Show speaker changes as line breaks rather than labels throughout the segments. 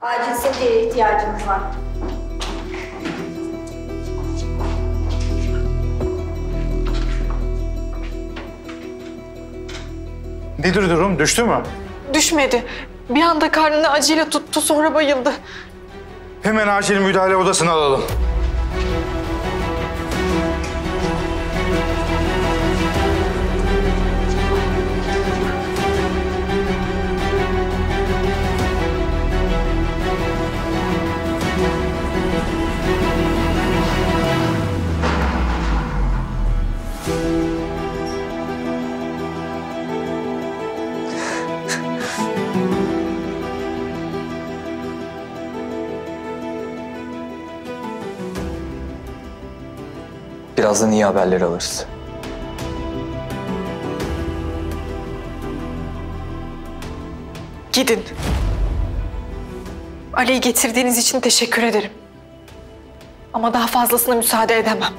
Acil sedyeye ihtiyacımız var.
Nedir durum? Düştü mü?
Düşmedi. Bir anda karnını acıyla tuttu sonra bayıldı.
Hemen acil müdahale odasına alalım.
Birazdan iyi haberleri alırız.
Gidin. Ali'yi getirdiğiniz için teşekkür ederim. Ama daha fazlasına müsaade edemem.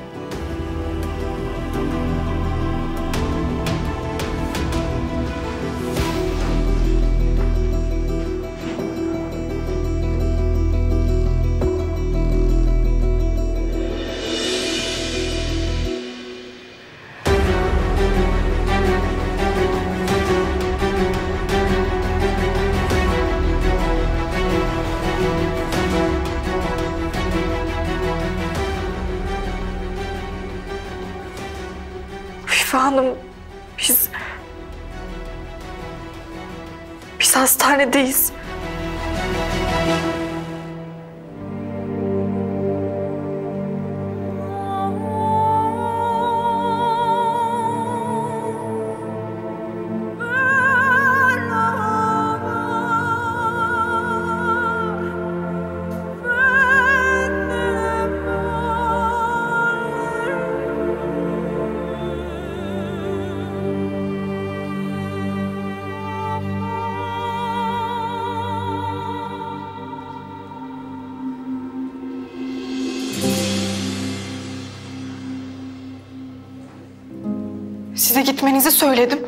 Gitmenizi söyledim.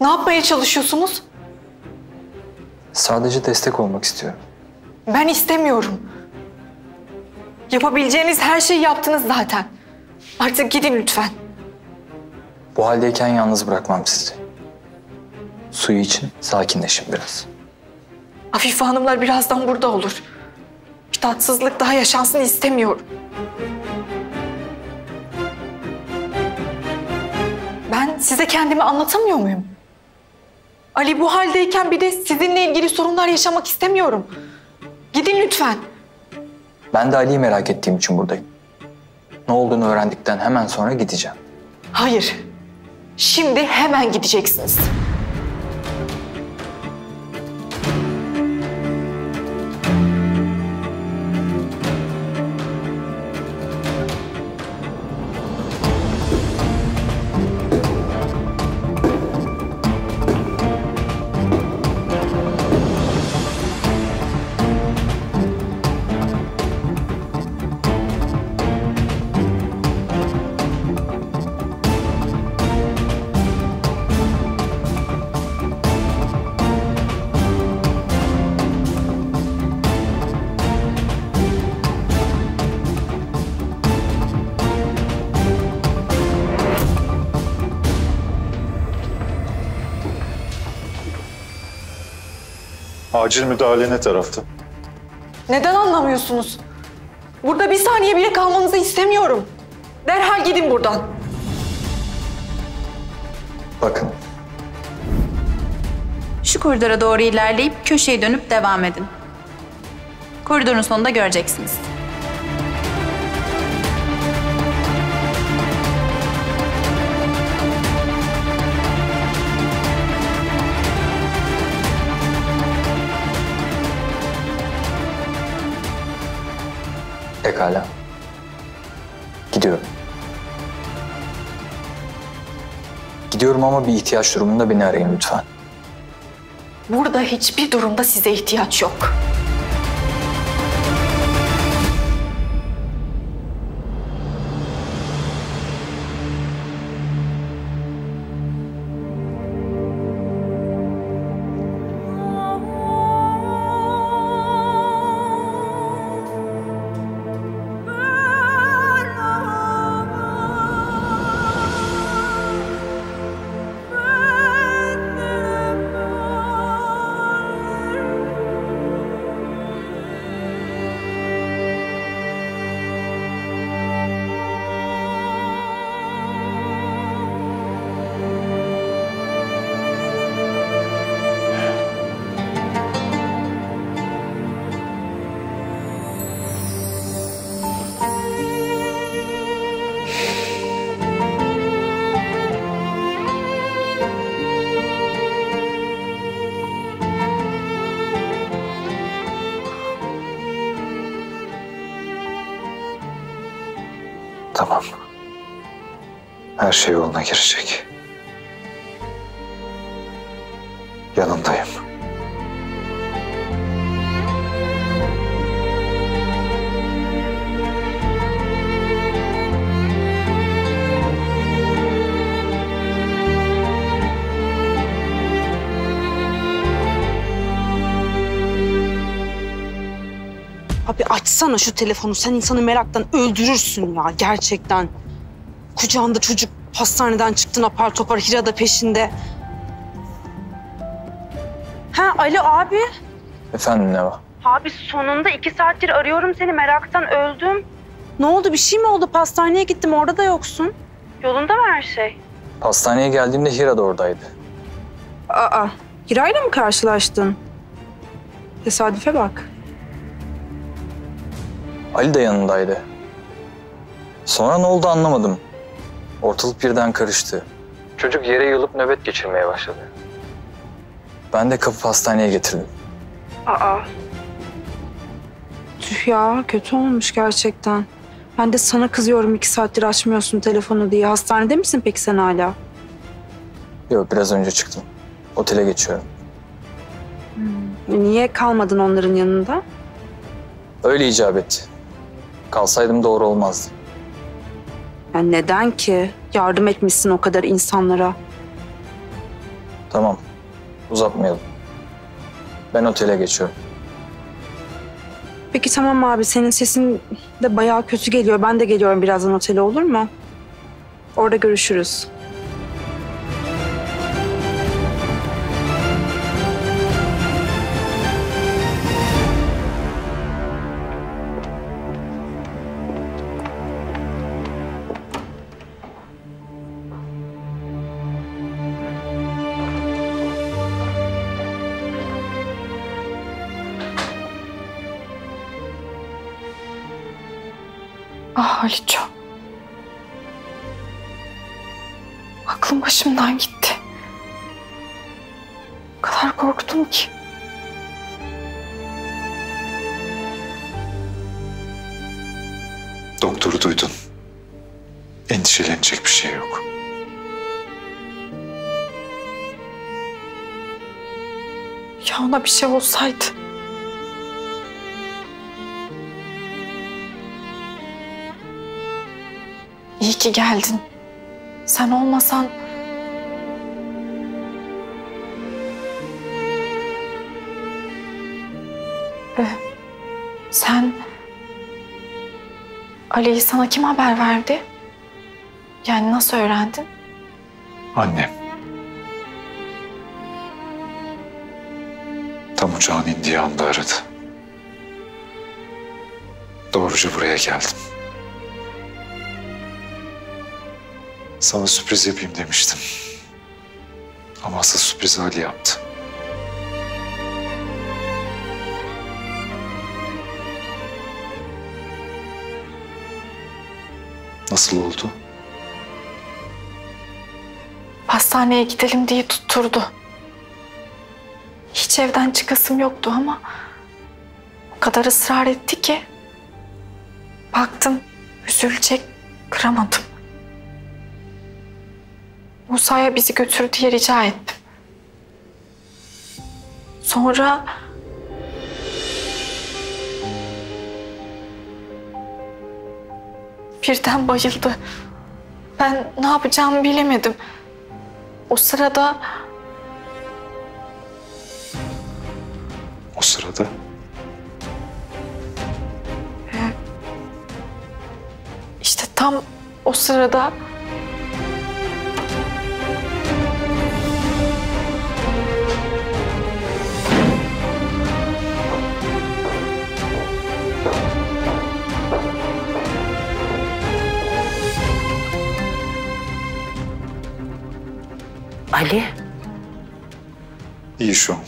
Ne yapmaya çalışıyorsunuz?
Sadece destek olmak istiyorum.
Ben istemiyorum. Yapabileceğiniz her şeyi yaptınız zaten. Artık gidin lütfen.
Bu haldeyken yalnız bırakmam sizi. Suyu için sakinleşin biraz.
Afife Hanımlar birazdan burada olur. Bir tatsızlık daha yaşansın istemiyorum. Ben size kendimi anlatamıyor muyum? Ali bu haldeyken bir de sizinle ilgili sorunlar yaşamak istemiyorum. Gidin lütfen.
Ben de Ali'yi merak ettiğim için buradayım. Ne olduğunu öğrendikten hemen sonra gideceğim.
Hayır. Şimdi hemen gideceksiniz.
Acil müdahale ne tarafta?
Neden anlamıyorsunuz? Burada bir saniye bile kalmanızı istemiyorum. Derhal gidin buradan.
Bakın,
Şu koridora doğru ilerleyip köşeye dönüp devam edin. Koridorun sonunda göreceksiniz.
Pekala. Gidiyorum. Gidiyorum ama bir ihtiyaç durumunda beni arayın lütfen.
Burada hiçbir durumda size ihtiyaç yok.
Her şey yoluna girecek. Yanındayım.
Abi açsana şu telefonu. Sen insanı meraktan öldürürsün ya gerçekten. Kucağında çocuk hastaneden çıktın apar topar Hira da peşinde. Ha alo abi.
Efendim Neva?
Abi sonunda iki saattir arıyorum seni meraktan öldüm. Ne oldu bir şey mi oldu? Pastaneye gittim orada da yoksun. Yolunda mı her şey?
Hastaneye geldiğimde Hira da oradaydı.
Aa Hira'yla mı karşılaştın? Tesadüfe bak.
Ali de yanındaydı. Sonra ne oldu anlamadım. Ortalık birden karıştı. Çocuk yere yığılıp nöbet geçirmeye başladı. Ben de kapıp hastaneye getirdim.
Aa. Tüh ya kötü olmuş gerçekten. Ben de sana kızıyorum iki saattir açmıyorsun telefonu diye. Hastanede misin peki sen hala?
Yok biraz önce çıktım. Otele geçiyorum.
E, Niye kalmadın onların yanında?
Öyle icap etti. Kalsaydım doğru olmazdı.
Yani neden ki? Yardım etmişsin o kadar insanlara.
Tamam. Uzatmayalım. Ben otele geçiyorum.
Peki tamam abi senin sesin de bayağı kötü geliyor. Ben de geliyorum birazdan otele olur mu? Orada görüşürüz.
Şey yok.
Ya ona bir şey olsaydı. İyi ki geldin. Sen olmasan... Ee, sen... Ali'yi sana kim haber verdi? Yani nasıl öğrendin?
Annem. Tam uçağın indiği anda aradı. Doğruca buraya geldim. Sana sürpriz yapayım demiştim. Ama asıl sürprizi Ali yaptı. Nasıl oldu?
Hastaneye gidelim diye tutturdu. Hiç evden çıkasım yoktu ama o kadar ısrar etti ki baktım üzülecek kıramadım. Musa'ya bizi götür diye rica ettim. Sonra birden bayıldı. Ben ne yapacağımı bilemedim. O sırada
O sırada?
İşte tam o sırada
Ali.
iyi şu an.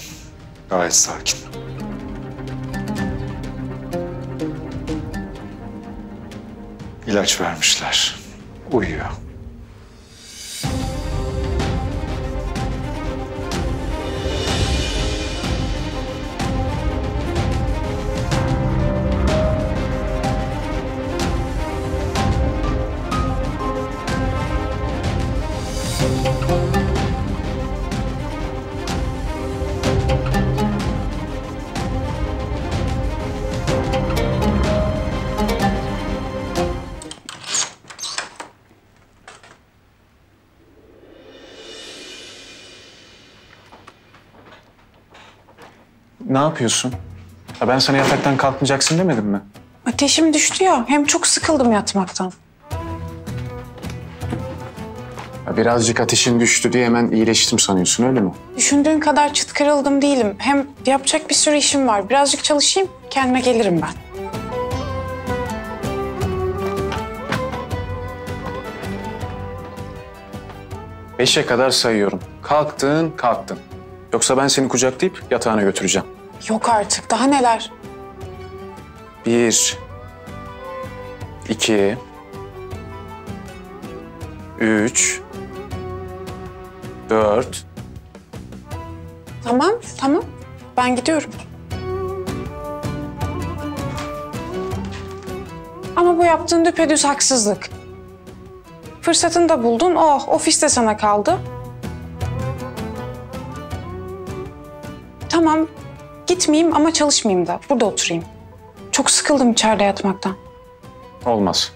Gayet sakin. İlaç vermişler. Uyuyor.
Ne yapıyorsun? Ya ben sana yataktan kalkmayacaksın demedim mi?
Ateşim düştü ya. Hem çok sıkıldım yatmaktan.
Ya birazcık ateşin düştü diye hemen iyileştim sanıyorsun öyle mi?
Düşündüğün kadar çıt kırıldım değilim. Hem yapacak bir sürü işim var. Birazcık çalışayım, kendime gelirim ben.
Beşe kadar sayıyorum. Kalktın, kalktın. Yoksa ben seni kucaklayıp yatağına götüreceğim.
Yok artık. Daha neler?
Bir, iki, üç, dört,
Tamam, tamam. Ben gidiyorum. Ama bu yaptığın düpedüz haksızlık. Fırsatını da buldun. Oh, ofiste sana kaldı. Tamam, gitmeyeyim ama çalışmayayım da. Burada oturayım. Çok sıkıldım içeride yatmaktan.
olmaz.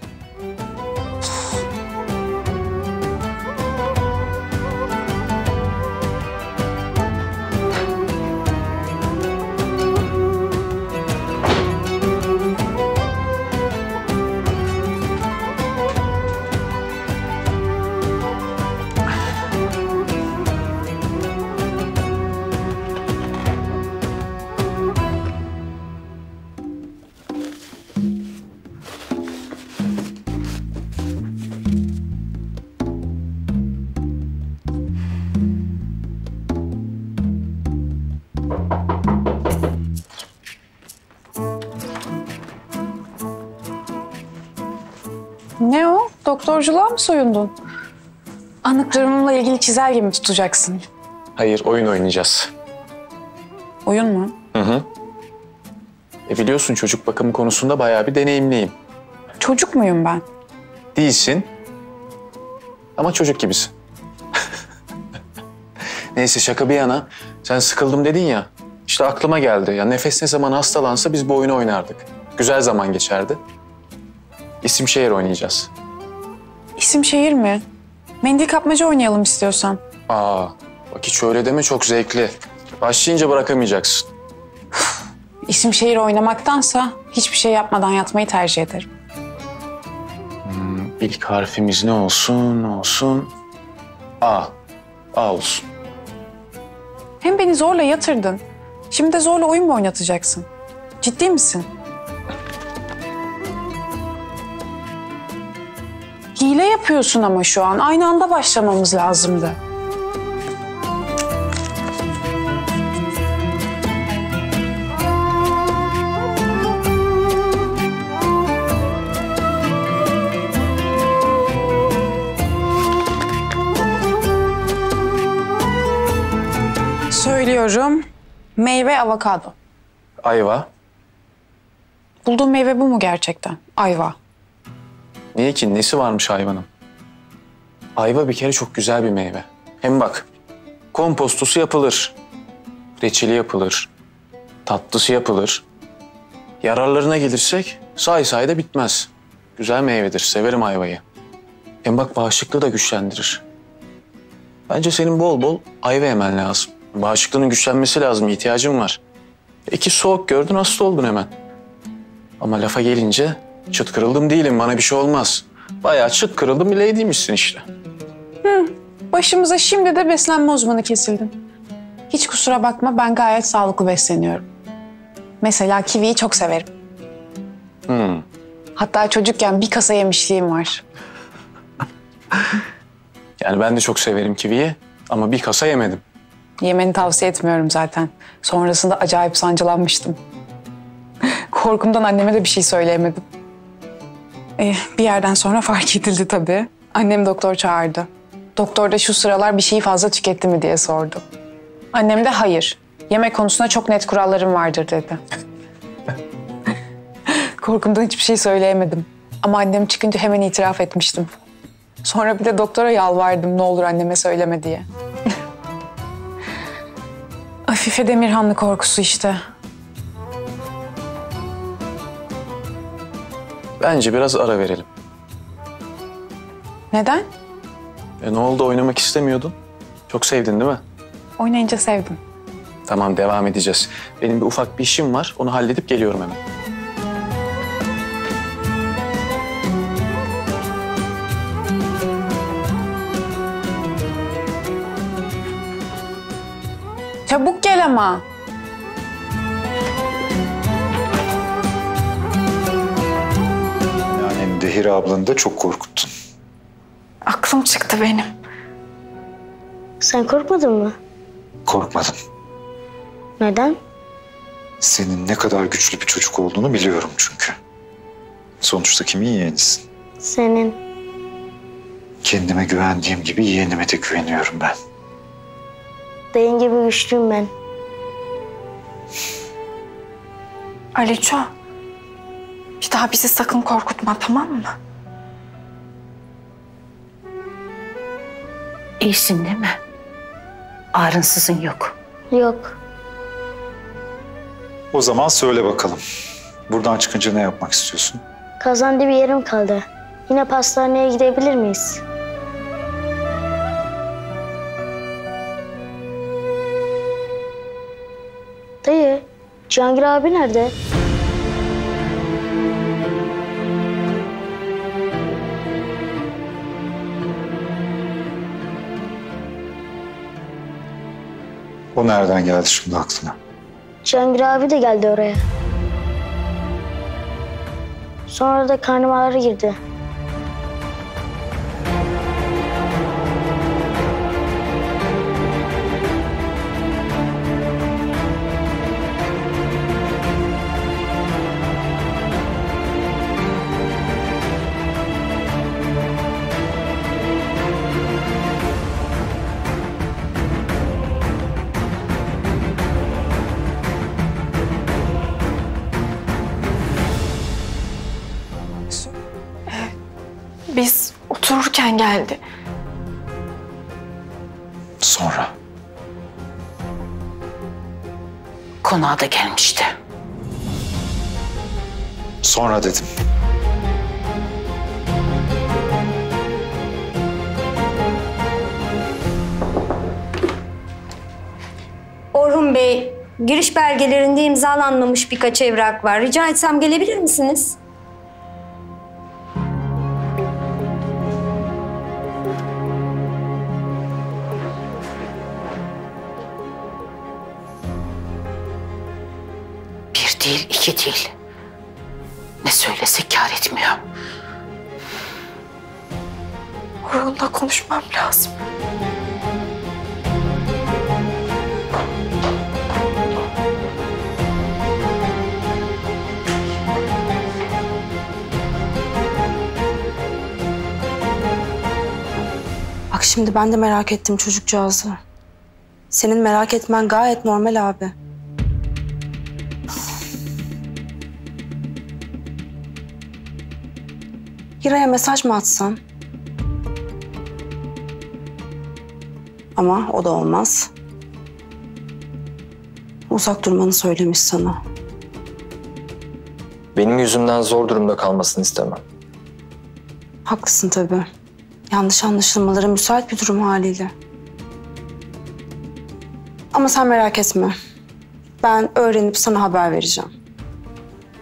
Doktorculuğa mı soyundun? Anlık durumumla ilgili çizelge mi tutacaksın?
Hayır, oyun oynayacağız.
Oyun mu?
Hı hı. E biliyorsun çocuk bakımı konusunda bayağı bir deneyimliyim.
Çocuk muyum ben?
Değilsin. Ama çocuk gibisin. Neyse şaka bir yana. Sen sıkıldım dedin ya. İşte aklıma geldi. Ya nefes ne zaman hastalansa biz bu oyunu oynardık. Güzel zaman geçerdi. İsim şehir oynayacağız.
İsim şehir mi? Mendil kapmaca oynayalım istiyorsan.
Aa, bak hiç öyle deme çok zevkli. Başlayınca bırakamayacaksın.
İsim şehir oynamaktansa hiçbir şey yapmadan yatmayı tercih ederim.
İlk harfimiz ne olsun, ne olsun? A. A olsun.
Hem beni zorla yatırdın. Şimdi de zorla oyun mu oynatacaksın? Ciddi misin? Hile yapıyorsun ama şu an. Aynı anda başlamamız lazımdı. Söylüyorum. Meyve avokado.
Ayva.
Bulduğun meyve bu mu gerçekten? Ayva.
Niye ki? Nesi varmış hayvanın? Ayva bir kere çok güzel bir meyve. Hem bak, kompostosu yapılır. Reçeli yapılır. Tatlısı yapılır. Yararlarına gelirsek say say da bitmez. Güzel meyvedir. Severim ayvayı. Hem bak bağışıklığı da güçlendirir. Bence senin bol bol ayva yemen lazım. Bağışıklığının güçlenmesi lazım. ihtiyacın var. İki soğuk gördün hasta oldun hemen. Ama lafa gelince çıt kırıldım değilim. Bana bir şey olmaz. Bayağı çıt kırıldım bile edeymişsin işte.
Başımıza şimdi de beslenme uzmanı kesildin. Hiç kusura bakma ben gayet sağlıklı besleniyorum. Mesela kiviyi çok severim.
Hmm.
Hatta çocukken bir kasa yemişliğim var.
Yani ben de çok severim kiviyi ama bir kasa yemedim.
Yemeni tavsiye etmiyorum zaten. Sonrasında acayip sancılanmıştım. Korkumdan anneme de bir şey söyleyemedim. Eh, bir yerden sonra fark edildi tabii. Annem doktor çağırdı. Doktor da şu sıralar bir şeyi fazla tüketti mi diye sordu. Annem de hayır. Yemek konusunda çok net kurallarım vardır dedi. Korkumdan hiçbir şey söyleyemedim. Ama annem çıkınca hemen itiraf etmiştim. Sonra bir de doktora yalvardım ne olur anneme söyleme diye. Afife Demirhanlı korkusu işte.
Bence biraz ara verelim.
Neden?
E ne oldu oynamak istemiyordun? Çok sevdin değil mi?
Oynayınca sevdim.
Tamam devam edeceğiz. Benim bir ufak bir işim var. Onu halledip geliyorum hemen.
Çabuk gel ama.
Dehir ablanı da çok korkuttun.
Aklım çıktı benim.
Sen korkmadın mı?
Korkmadım.
Neden?
Senin ne kadar güçlü bir çocuk olduğunu biliyorum çünkü. Sonuçta kimin yeğenisin?
Senin.
Kendime güvendiğim gibi yeğenime de güveniyorum ben.
Dayın gibi güçlüyüm ben.
Aliço. Daha bizi sakın korkutma tamam mı?
İyisin değil mi? Ağrınsızın yok.
Yok.
O zaman söyle bakalım. Buradan çıkınca ne yapmak istiyorsun?
Kazandı bir yerim kaldı. Yine pastaneye gidebilir miyiz? Dayı, Cihangir abi nerede?
O nereden geldi şimdi aklına?
Cihangir abi de geldi oraya. Sonra da karnımalara girdi.
Da gelmişti.
Sonra dedim.
Orhun Bey, giriş belgelerinde imzalanmamış birkaç evrak var. Rica etsem gelebilir misiniz?
Ben de merak ettim çocukcağızı. Senin merak etmen gayet normal abi. Hira'ya mesaj mı atsam? Ama o da olmaz. Uzak durmanı söylemiş sana.
Benim yüzümden zor durumda kalmasını istemem.
Haklısın tabii. Yanlış anlaşılmalara müsait bir durum haliyle. Ama sen merak etme. Ben öğrenip sana haber vereceğim.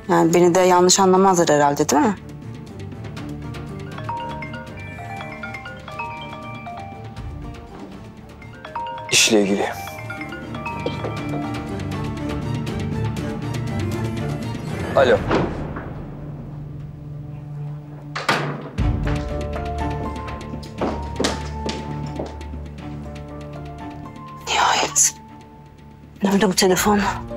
Yani beni de yanlış anlamazlar herhalde değil mi?
İşle ilgili. Alo.
Nerede bu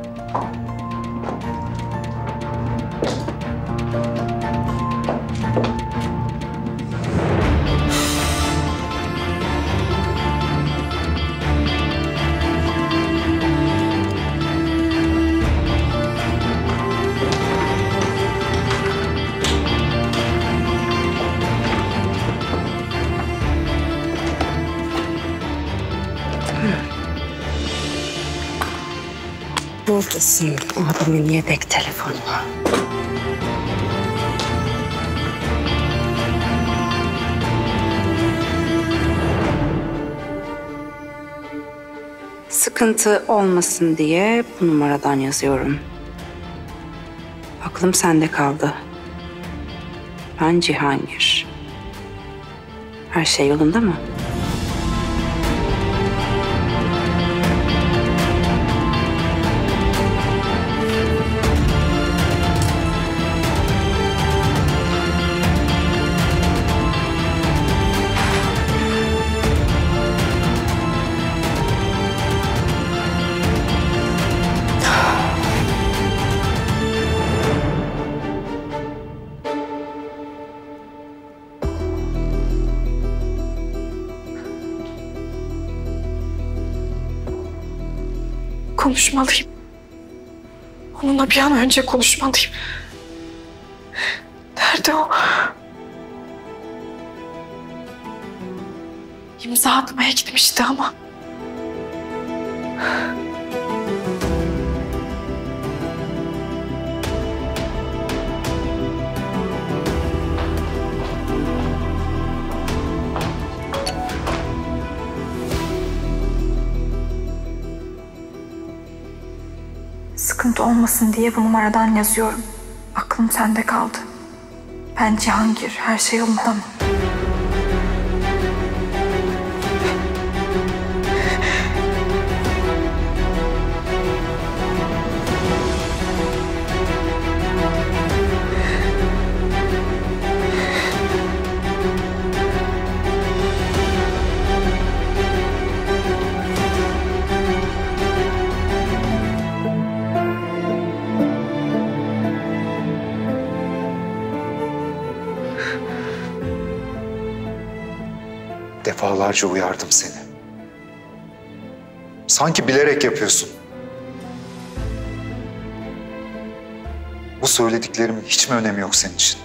Sıkıntı olmasın diye bu numaradan yazıyorum. Aklım sende kaldı. Ben Cihangir. Her şey yolunda mı?
Önce konuşmalıyım. Nerede o? İmza atmaya gitmişti ama. Olmasın diye bu numaradan yazıyorum. Aklım sende kaldı. Ben Cihangir. Her şey yolunda mı?
Defalarca uyardım seni. Sanki bilerek yapıyorsun. Bu söylediklerimin hiç mi önemi yok senin için?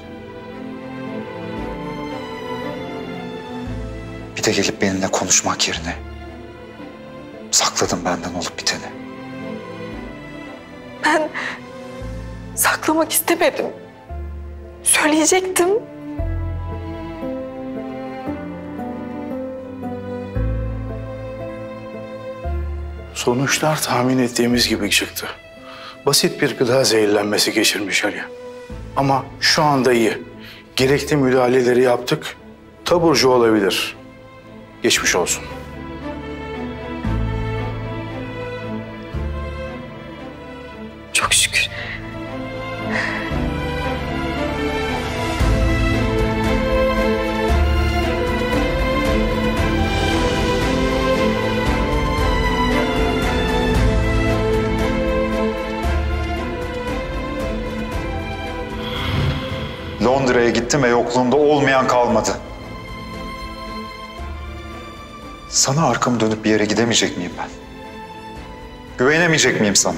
Bir de gelip benimle konuşmak yerine sakladın benden olup biteni.
Ben saklamak istemedim. Söyleyecektim.
Sonuçlar tahmin ettiğimiz gibi çıktı. Basit bir gıda zehirlenmesi geçirmiş Ali. Ama şu anda iyi. Gerekli müdahaleleri yaptık. Taburcu olabilir. Geçmiş olsun.
Gittim ve yokluğumda olmayan kalmadı. Sana arkamı dönüp bir yere gidemeyecek miyim ben? Güvenemeyecek miyim sana?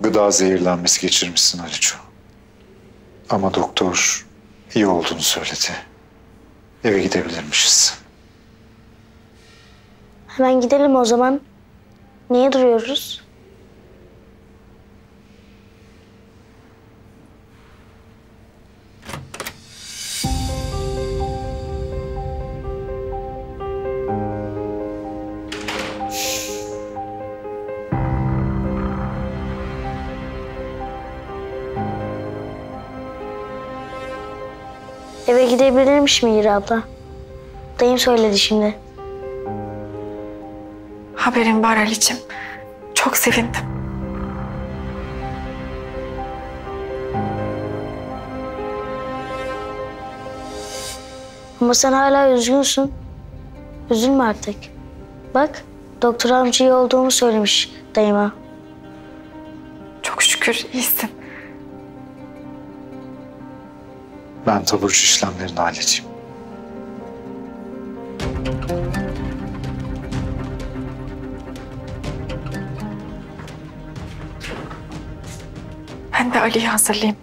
Gıda zehirlenmesi geçirmişsin Aliço. Ama doktor iyi olduğunu söyledi. Eve gidebilirmişiz.
Hemen gidelim o zaman. Niye duruyoruz? Eve gidebilirmiş Mihir abla. Dayım söyledi şimdi.
Haberin var Ali'cim. Çok sevindim.
Ama sen hala üzgünsün. Üzülme artık. Bak, doktor amca iyi olduğumu söylemiş dayıma.
Çok şükür iyisin.
Ben taburcu işlemlerini halledeyim.
Ben de Ali'yi hazırlayayım.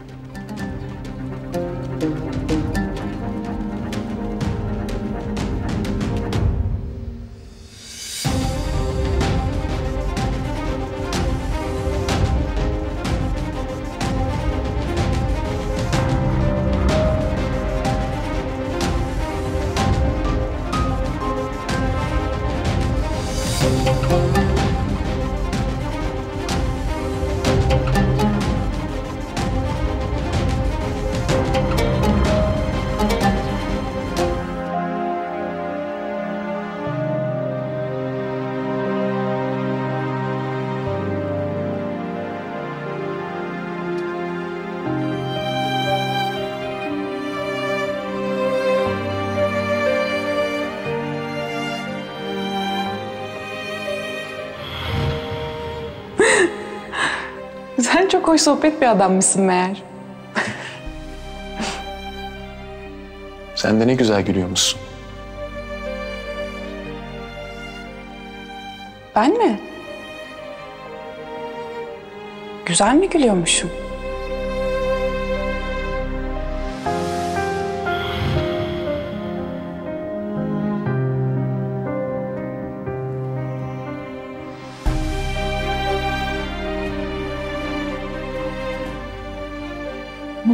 Çok hoş sohbet bir adammışsın meğer.
Sen de ne güzel gülüyormuşsun.
Ben mi? Güzel mi gülüyormuşum?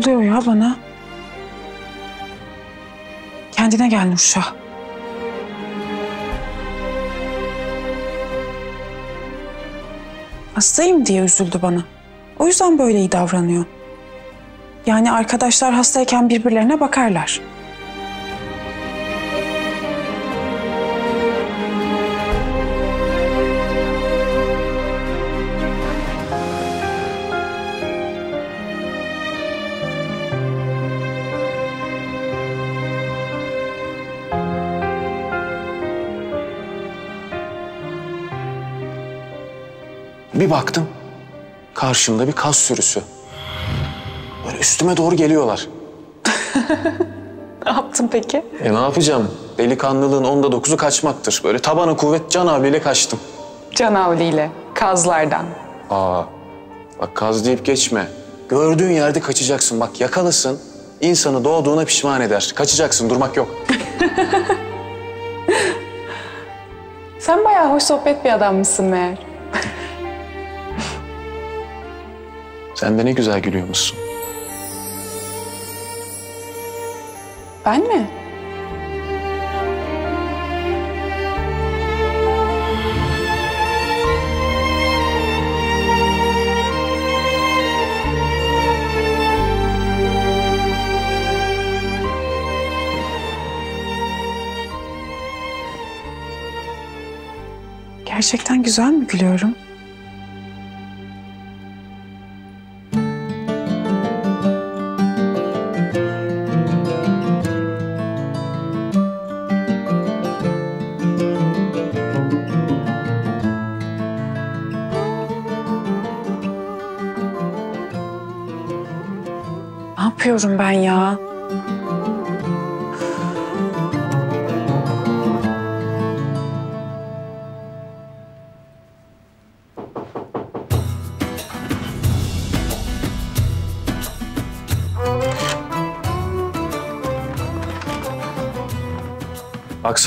Oluyor ya bana? Kendine gel Nurşah. Hastayım diye üzüldü bana. O yüzden böyle iyi davranıyor. Yani arkadaşlar hastayken birbirlerine bakarlar.
Bir baktım. Karşımda bir kas sürüsü. Böyle üstüme doğru geliyorlar.
Ne yaptın peki?
E ne yapacağım? Delikanlılığın onda dokuzu kaçmaktır. Böyle tabana kuvvet can havliyle kaçtım.
Can havliyle, kazlardan.
Aa, bak kaz deyip geçme. Gördüğün yerde kaçacaksın. Bak yakalasın, insanı doğduğuna pişman eder. Kaçacaksın, durmak yok.
Sen bayağı hoş sohbet bir adammışsın meğer.
Sen de ne güzel gülüyormuşsun.
Ben mi? Gerçekten güzel mi gülüyorum?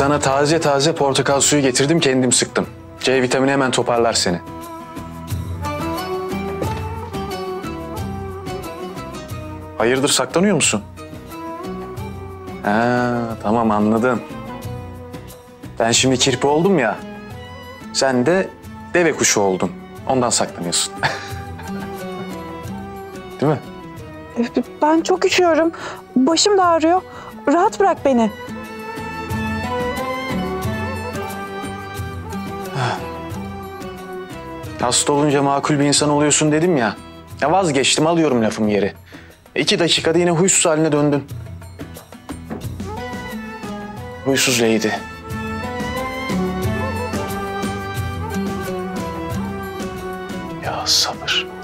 Sana taze taze portakal suyu getirdim, kendim sıktım. C vitamini hemen toparlar seni. Hayırdır saklanıyor musun? Ha, tamam anladım. Ben şimdi kirpi oldum ya. Sen de deve kuşu oldun. Ondan saklanıyorsun. Değil mi?
Ben çok üşüyorum. Başım da ağrıyor. Rahat bırak beni.
Hasta olunca makul bir insan oluyorsun dedim ya. Ya vazgeçtim alıyorum lafımı geri. İki dakikada yine huysuz haline döndün. Huysuz Lady. Ya sabır.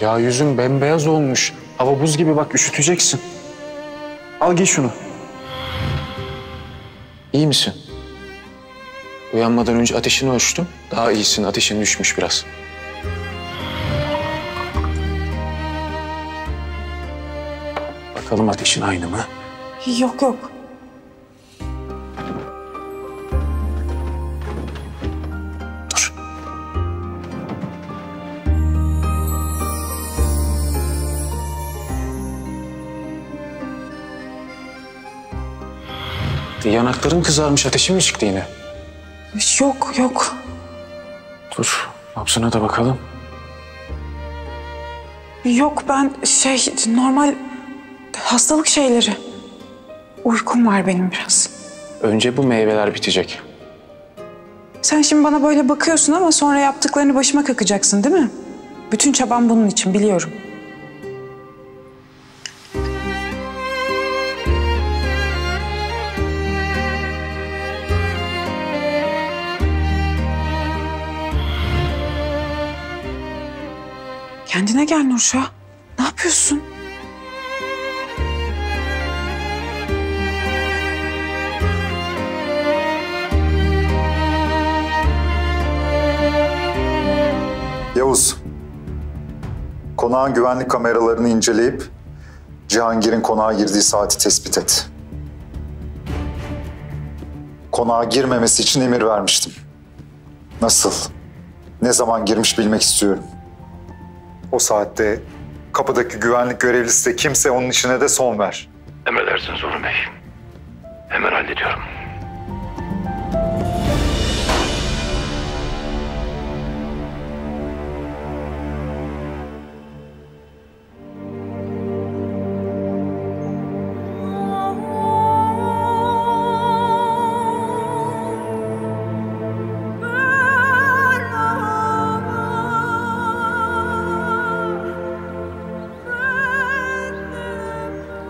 Ya yüzün bembeyaz olmuş. Hava buz gibi bak üşüteceksin. Al giy şunu. İyi misin? Uyanmadan önce ateşini ölçtüm. Daha iyisin. Ateşin düşmüş biraz. Bakalım ateşin aynı mı?
Yok yok.
Yanakların kızarmış. Ateşin mi çıktı yine?
Yok yok.
Dur. Nabzına da bakalım.
Yok ben şey normal hastalık şeyleri. Uykum var benim biraz.
Önce bu meyveler bitecek.
Sen şimdi bana böyle bakıyorsun ama sonra yaptıklarını başıma kakacaksın değil mi? Bütün çabam bunun için biliyorum. Kendine gel Nurşah. Ne yapıyorsun?
Yavuz. Konağın güvenlik kameralarını inceleyip Cihangir'in konağa girdiği saati tespit et. Konağa girmemesi için emir vermiştim. Nasıl? Ne zaman girmiş bilmek istiyorum. O saatte kapıdaki güvenlik görevlisi de kimse onun işine de son ver.
Emredersiniz Orhun Bey. Hemen hallediyorum.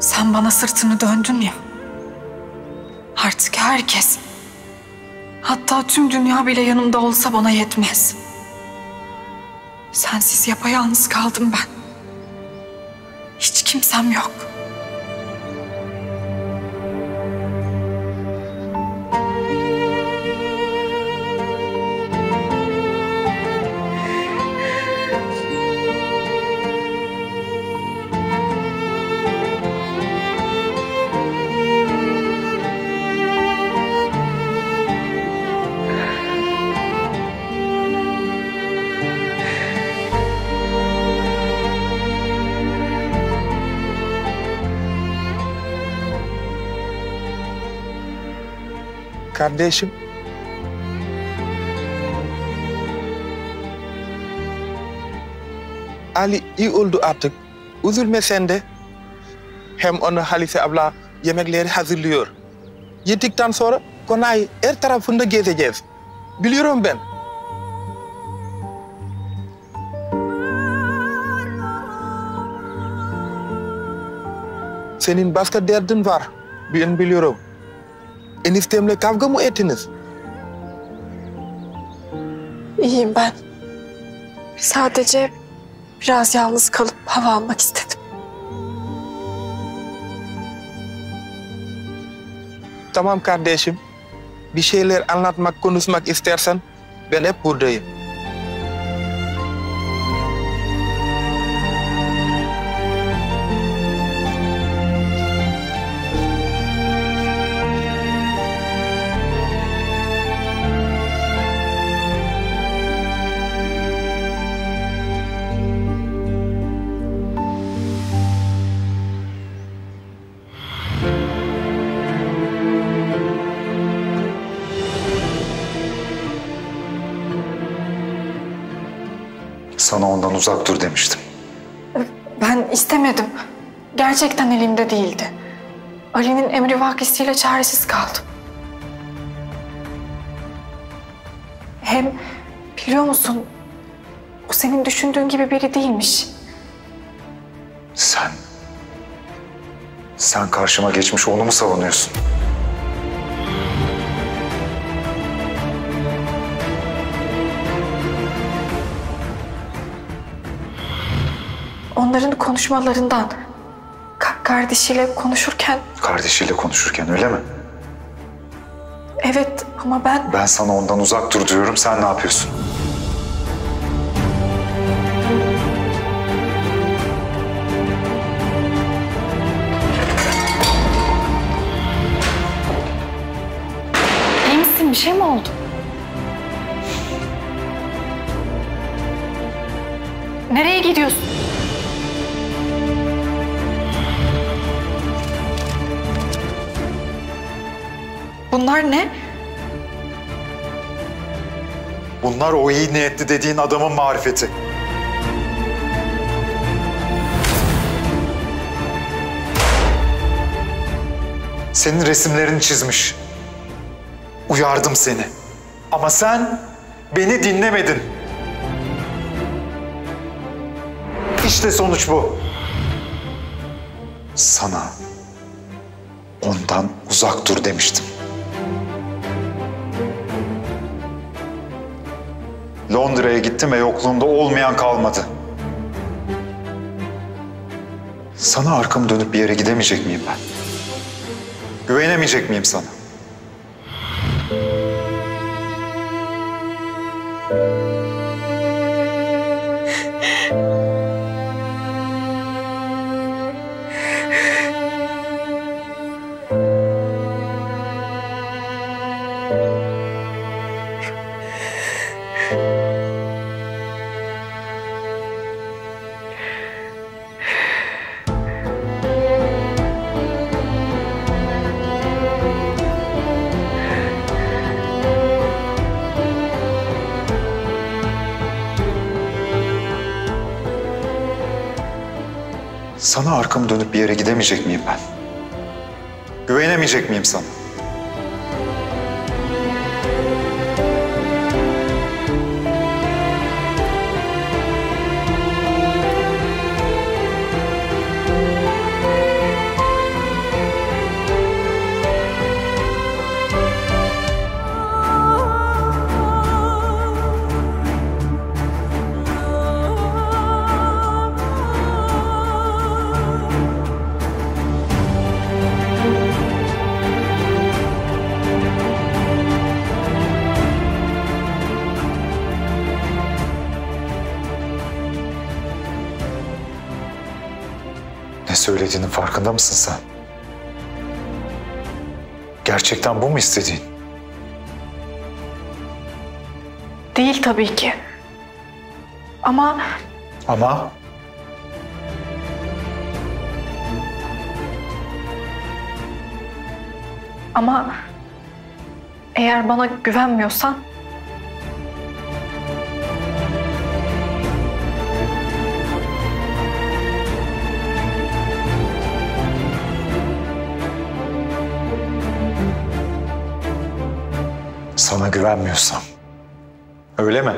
Sen bana sırtını döndün ya. Artık herkes, hatta tüm dünya bile yanımda olsa bana yetmez. Sensiz yapayalnız kaldım ben. Hiç kimsem yok.
Kardeşim. Ali iyi oldu artık. Üzülme sen de. Hem onu Halife abla yemekleri hazırlıyor. Yedikten sonra konayı her tarafında gezeceğiz. Biliyorum ben. Senin başka derdin var. Ben biliyorum. Eniştemle kavga mı ettiniz?
İyiyim ben. Sadece biraz yalnız kalıp hava almak istedim.
Tamam kardeşim. Bir şeyler anlatmak, konuşmak istersen ben hep buradayım.
Uzak dur demiştim.
Ben istemedim. Gerçekten elimde değildi. Ali'nin emri vakisiyle çaresiz kaldım. Hem biliyor musun o senin düşündüğün gibi biri değilmiş.
Sen... Sen karşıma geçmiş onu mu savunuyorsun?
Onların konuşmalarından ka- kardeşiyle konuşurken
Kardeşiyle konuşurken öyle mi?
evet ama ben
Ben sana ondan uzak dur diyorum. Sen ne yapıyorsun?
iyi misin bir şey mi oldu? Nereye gidiyorsun? Bunlar ne?
Bunlar o iyi niyetli dediğin adamın marifeti. Senin resimlerini çizmiş. Uyardım seni. Ama sen beni dinlemedin. İşte sonuç bu. Sana ondan uzak dur demiştim. Londra'ya gittim ve yokluğunda olmayan kalmadı. Sana arkamı dönüp bir yere gidemeyecek miyim ben? Güvenemeyecek miyim sana? Sana arkamı dönüp bir yere gidemeyecek miyim ben? Güvenemeyecek miyim sana? Söylediğinin farkında mısın sen? Gerçekten bu mu istediğin?
Değil tabii ki. Ama
Ama
ama eğer bana güvenmiyorsan
sana güvenmiyorsam. Öyle mi?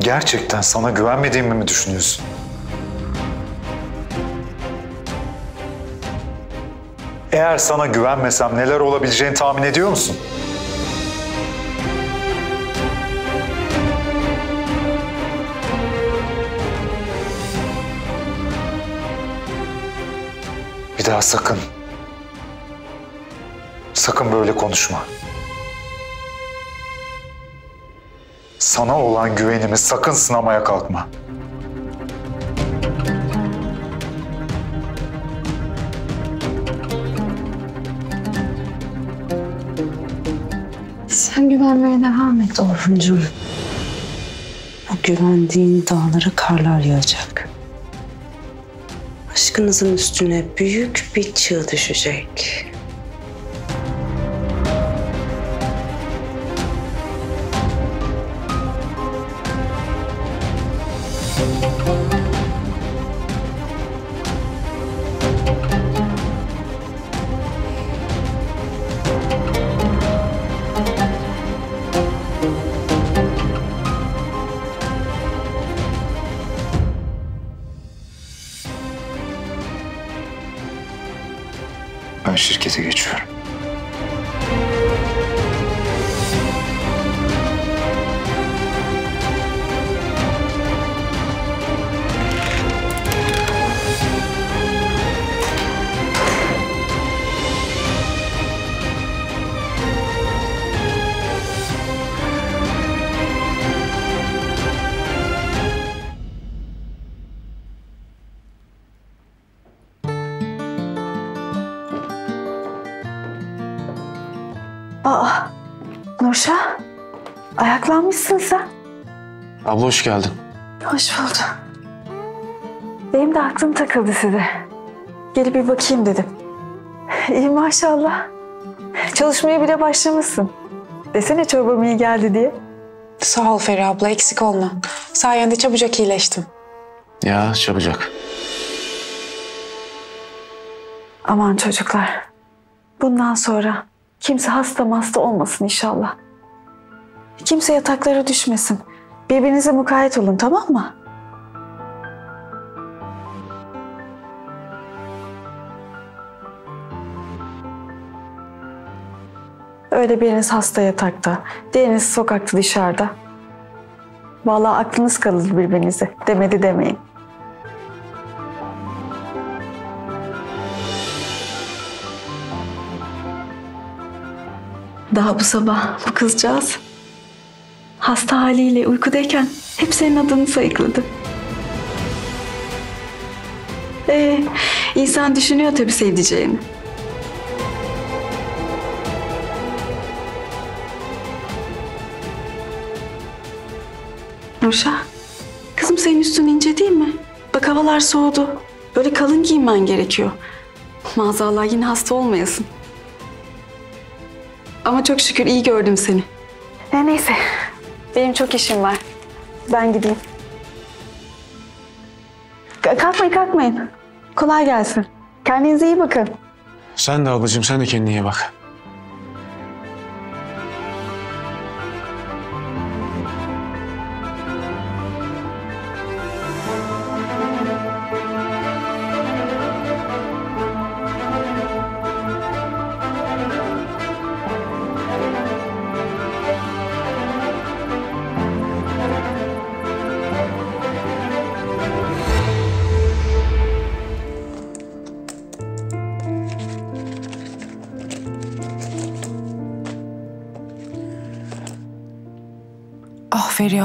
Gerçekten sana güvenmediğimi mi düşünüyorsun? Eğer sana güvenmesem neler olabileceğini tahmin ediyor musun? Bir daha sakın. Sakın böyle konuşma. Sana olan güvenimi sakın sınamaya kalkma.
Sen güvenmeye devam et Orhuncuğum. O güvendiğin dağlara karlar yağacak. Aşkınızın üstüne büyük bir çığ düşecek.
Nurşah, ayaklanmışsın sen.
Abla hoş geldin.
Hoş buldum. Benim de aklım takıldı size. Gelip bir bakayım dedim. İyi maşallah. Çalışmaya bile başlamışsın. Desene çorbam iyi geldi diye.
Sağ ol Feriha abla eksik olma. Sayende çabucak iyileştim.
Ya çabucak.
Aman çocuklar. Bundan sonra kimse hasta hasta olmasın inşallah. Kimse yataklara düşmesin. Birbirinize mukayyet olun tamam mı? Öyle biriniz hasta yatakta, diğeriniz sokakta dışarıda. Vallahi aklınız kalır birbirinize. Demedi demeyin. Daha bu sabah bu kızcağız hasta haliyle uykudayken hep senin adını sayıkladı. Ee, insan düşünüyor tabii sevdiceğini. Nurşah, kızım senin üstün ince değil mi? Bak havalar soğudu. Böyle kalın giymen gerekiyor. Maazallah yine hasta olmayasın. Ama çok şükür iyi gördüm seni. Ya neyse, benim çok işim var. Ben gideyim. Ka- Kalkmayın, kalkmayın. Kolay gelsin. Kendinize iyi bakın.
Sen de ablacığım sen de kendine iyi bak.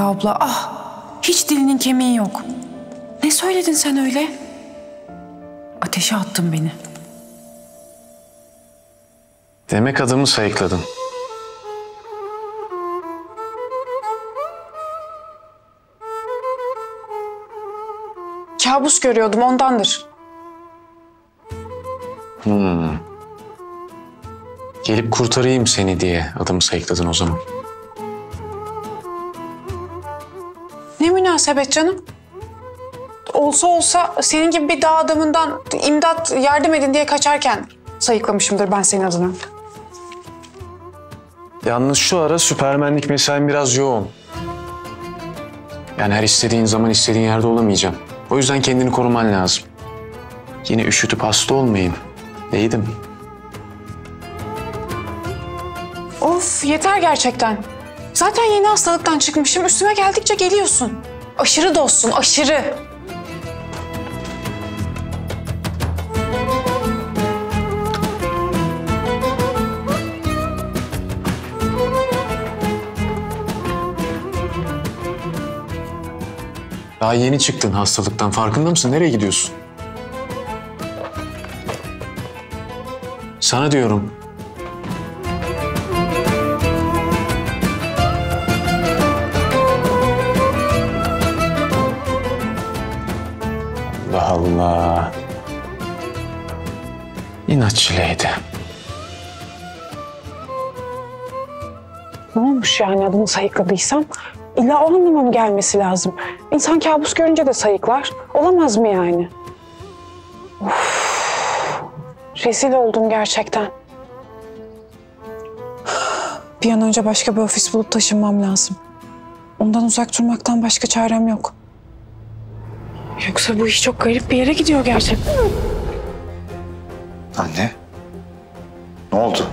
Abla ah. Hiç dilinin kemiği yok. Ne söyledin sen öyle? Ateşe attın beni.
Demek adımı sayıkladın.
Kabus görüyordum ondandır.
Hmm. Gelip kurtarayım seni diye adımı sayıkladın o zaman.
Münasebet canım? Olsa olsa senin gibi bir dağ adamından imdat yardım edin diye kaçarken sayıklamışımdır ben senin adını.
Yalnız şu ara süpermenlik mesaim biraz yoğun. Yani her istediğin zaman istediğin yerde olamayacağım. O yüzden kendini koruman lazım. Yine üşütüp hasta olmayayım. Neydim?
Of yeter gerçekten. Zaten yeni hastalıktan çıkmışım. Üstüme geldikçe geliyorsun. Aşırı dostsun, aşırı.
Daha yeni çıktın hastalıktan. Farkında mısın? Nereye gidiyorsun? Sana diyorum. İnatçı Leydi.
Ne olmuş yani adımı sayıkladıysam? İlla o anlama mı gelmesi lazım? İnsan kabus görünce de sayıklar. Olamaz mı yani? Of. Rezil oldum gerçekten. Bir an önce başka bir ofis bulup taşınmam lazım. Ondan uzak durmaktan başka çarem yok. Yoksa bu iş çok garip bir yere gidiyor gerçekten.
Anne. Ne oldu?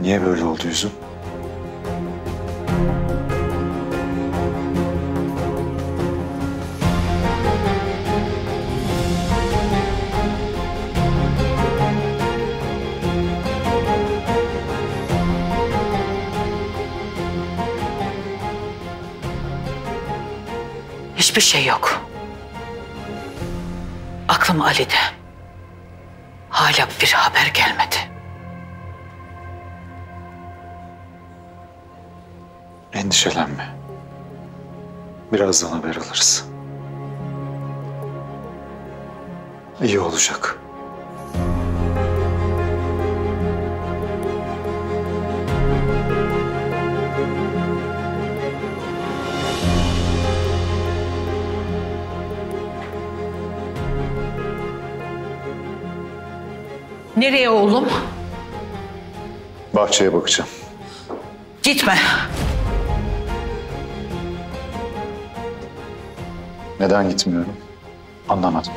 Niye böyle oldu yüzüm?
Hiçbir şey yok. Aklım Ali'de. Hala bir haber gelmedi.
Endişelenme. Birazdan haber alırız. İyi olacak.
Nereye oğlum?
Bahçeye bakacağım.
Gitme.
Neden gitmiyorum? Anlamadım.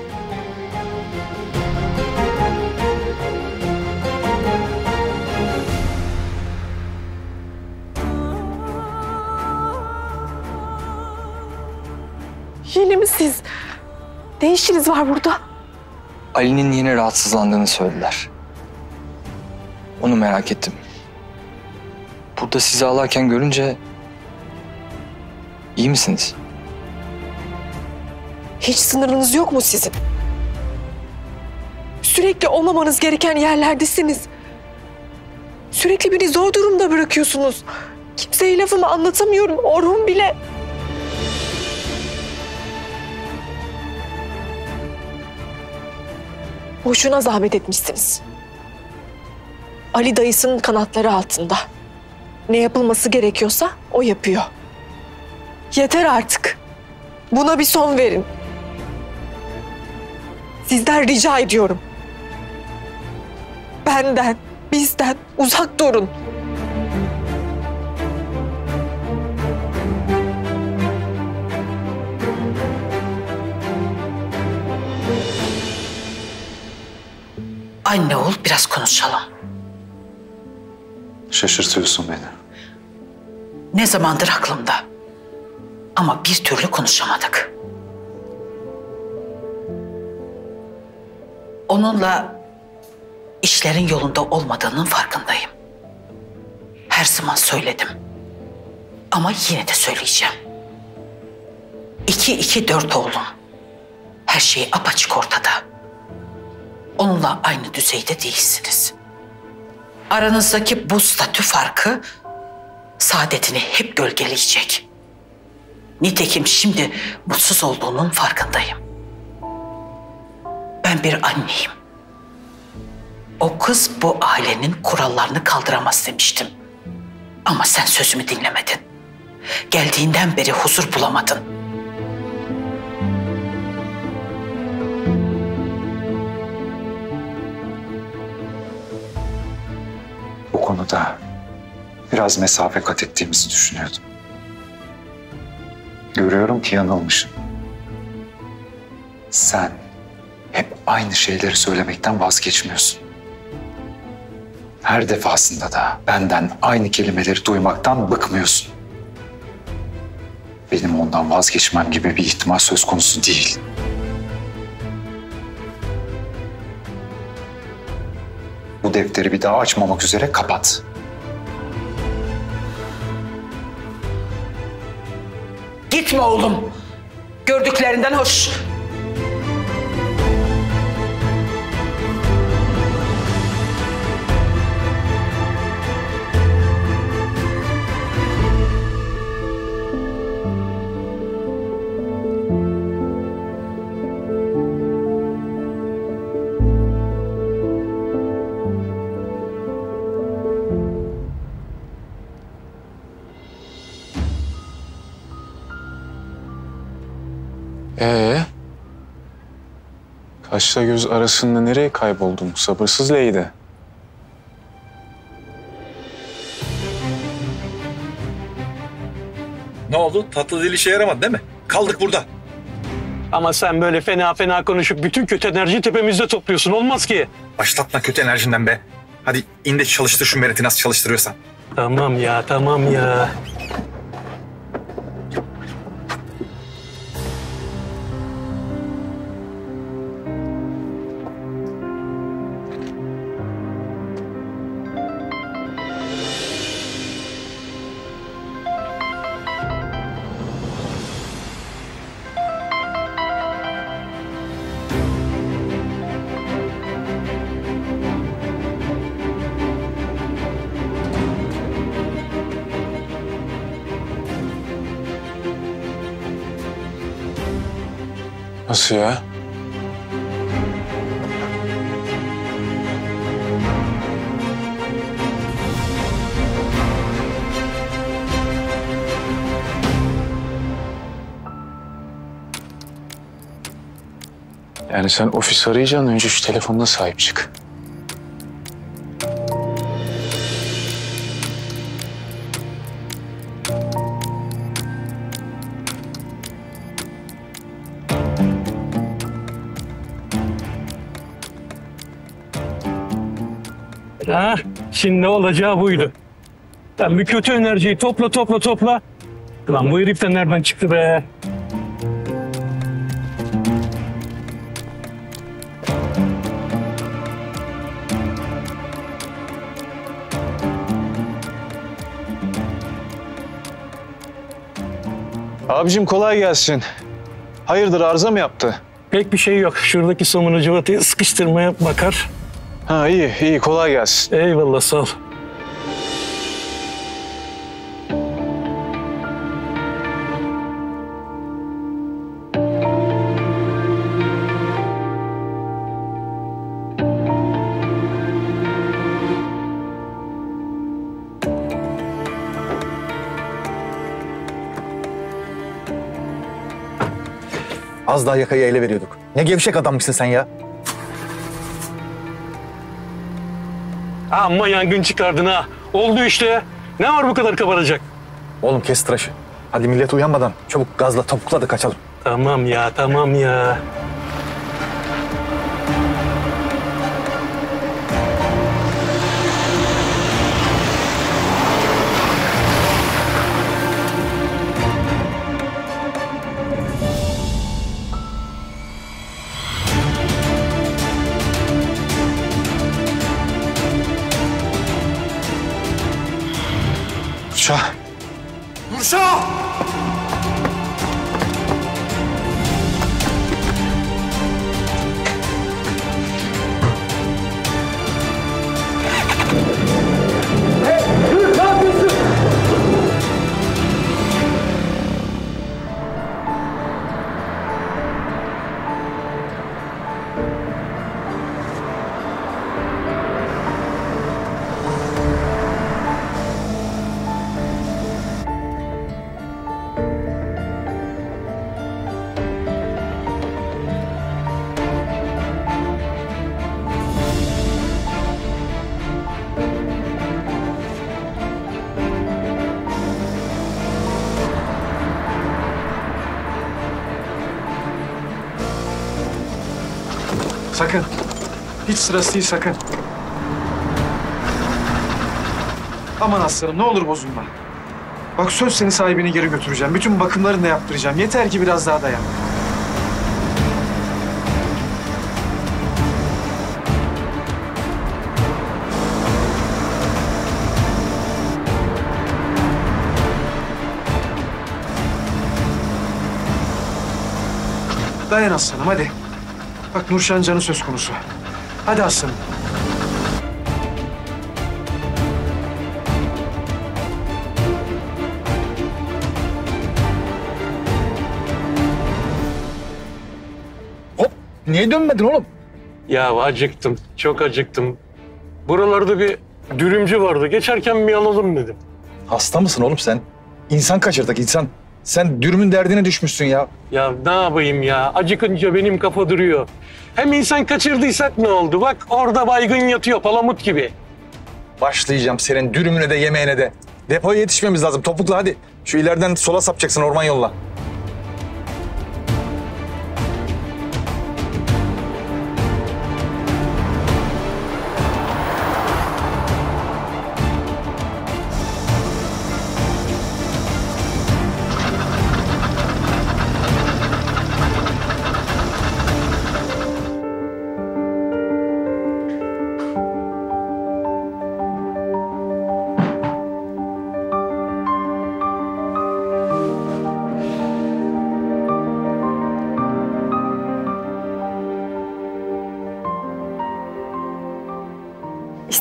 Yine mi siz? Ne işiniz var burada?
Ali'nin yine rahatsızlandığını söylediler. Onu merak ettim. Burada sizi ağlarken görünce... iyi misiniz?
Hiç sınırınız yok mu sizin? Sürekli olmamanız gereken yerlerdesiniz. Sürekli beni zor durumda bırakıyorsunuz. Kimseye lafımı anlatamıyorum. Orhun bile. Boşuna zahmet etmişsiniz. Ali dayısının kanatları altında. Ne yapılması gerekiyorsa o yapıyor. Yeter artık. Buna bir son verin. Sizden rica ediyorum. Benden, bizden uzak durun.
Anne ol biraz konuşalım.
Şaşırtıyorsun beni.
Ne zamandır aklımda. Ama bir türlü konuşamadık. Onunla işlerin yolunda olmadığının farkındayım. Her zaman söyledim. Ama yine de söyleyeceğim. İki iki dört oğlum. Her şey apaçık ortada. Onunla aynı düzeyde değilsiniz. Aranızdaki bu statü farkı saadetini hep gölgeleyecek. Nitekim şimdi mutsuz olduğunun farkındayım. Ben bir anneyim. O kız bu ailenin kurallarını kaldıramaz demiştim. Ama sen sözümü dinlemedin. Geldiğinden beri huzur bulamadın.
Konuda biraz mesafe kat ettiğimizi düşünüyordum. Görüyorum ki yanılmışım. Sen hep aynı şeyleri söylemekten vazgeçmiyorsun. Her defasında da benden aynı kelimeleri duymaktan bıkmıyorsun. Benim ondan vazgeçmem gibi bir ihtimal söz konusu değil. Bu defteri bir daha açmamak üzere kapat.
Gitme oğlum. Gördüklerinden hoş.
Kaşla göz arasında nereye kayboldun? Sabırsız Leydi.
Ne oldu? Tatlı dil işe yaramadı değil mi? Kaldık burada.
Ama sen böyle fena fena konuşup bütün kötü enerjiyi tepemizde topluyorsun. Olmaz ki.
Başlatma kötü enerjinden be. Hadi in de çalıştır şu Meret'i nasıl çalıştırıyorsan.
Tamam ya, tamam ya.
Nasıl ya? Yani sen ofis arayacağın önce şu telefonuna sahip çık.
Şimdi olacağı buydu. Sen bir kötü enerjiyi topla topla topla. Lan bu herif de nereden çıktı be?
Abicim kolay gelsin. Hayırdır arıza mı yaptı?
Pek bir şey yok. Şuradaki somunu cıvatayı sıkıştırmaya bakar.
Ha iyi iyi kolay gelsin.
Eyvallah sağ ol.
Az daha yakayı ele veriyorduk. Ne gevşek adammışsın sen ya.
Amma yangın çıkardın ha. Oldu işte. Ne var bu kadar kabaracak?
Oğlum kes tıraşı. Hadi millet uyanmadan çabuk gazla topukla da kaçalım.
Tamam ya tamam ya.
Sırası değil sakın. Aman aslanım ne olur bozulma. Bak söz seni sahibine geri götüreceğim. Bütün bakımlarını da yaptıracağım. Yeter ki biraz daha dayan. Dayan aslanım hadi. Bak Nurşen canı söz konusu. Hadi aslanım.
Niye dönmedin oğlum?
Ya acıktım. Çok acıktım. Buralarda bir dürümcü vardı. Geçerken bir alalım dedim.
Hasta mısın oğlum sen? İnsan kaçırdık insan. Sen dürümün derdine düşmüşsün ya.
Ya ne yapayım ya? Acıkınca benim kafa duruyor. Hem insan kaçırdıysak ne oldu? Bak orada baygın yatıyor palamut gibi.
Başlayacağım senin dürümüne de yemeğine de. Depoya yetişmemiz lazım. Topukla hadi. Şu ileriden sola sapacaksın orman yolla.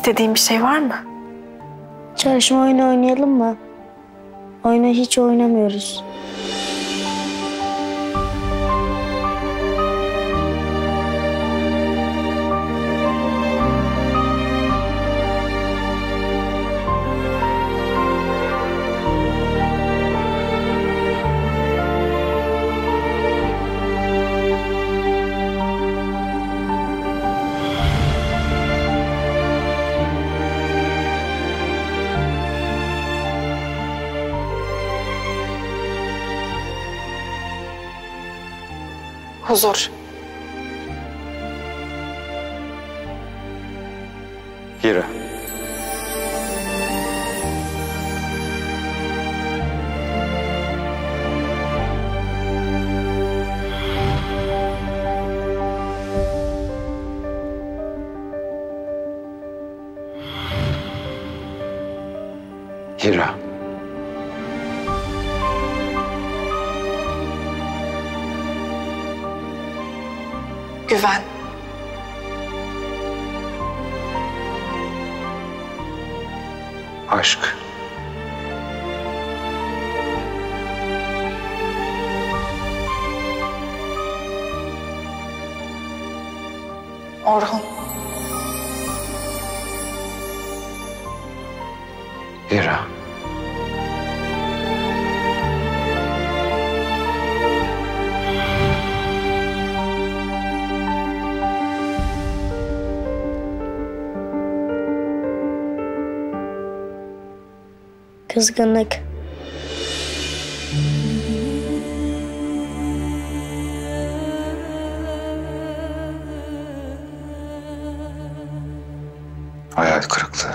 İstediğin bir şey var mı?
Çalışma oyunu oynayalım mı? Oyunu hiç oynamıyoruz.
Huzur.
Hira.
Kızgınlık.
Hayal kırıklığı.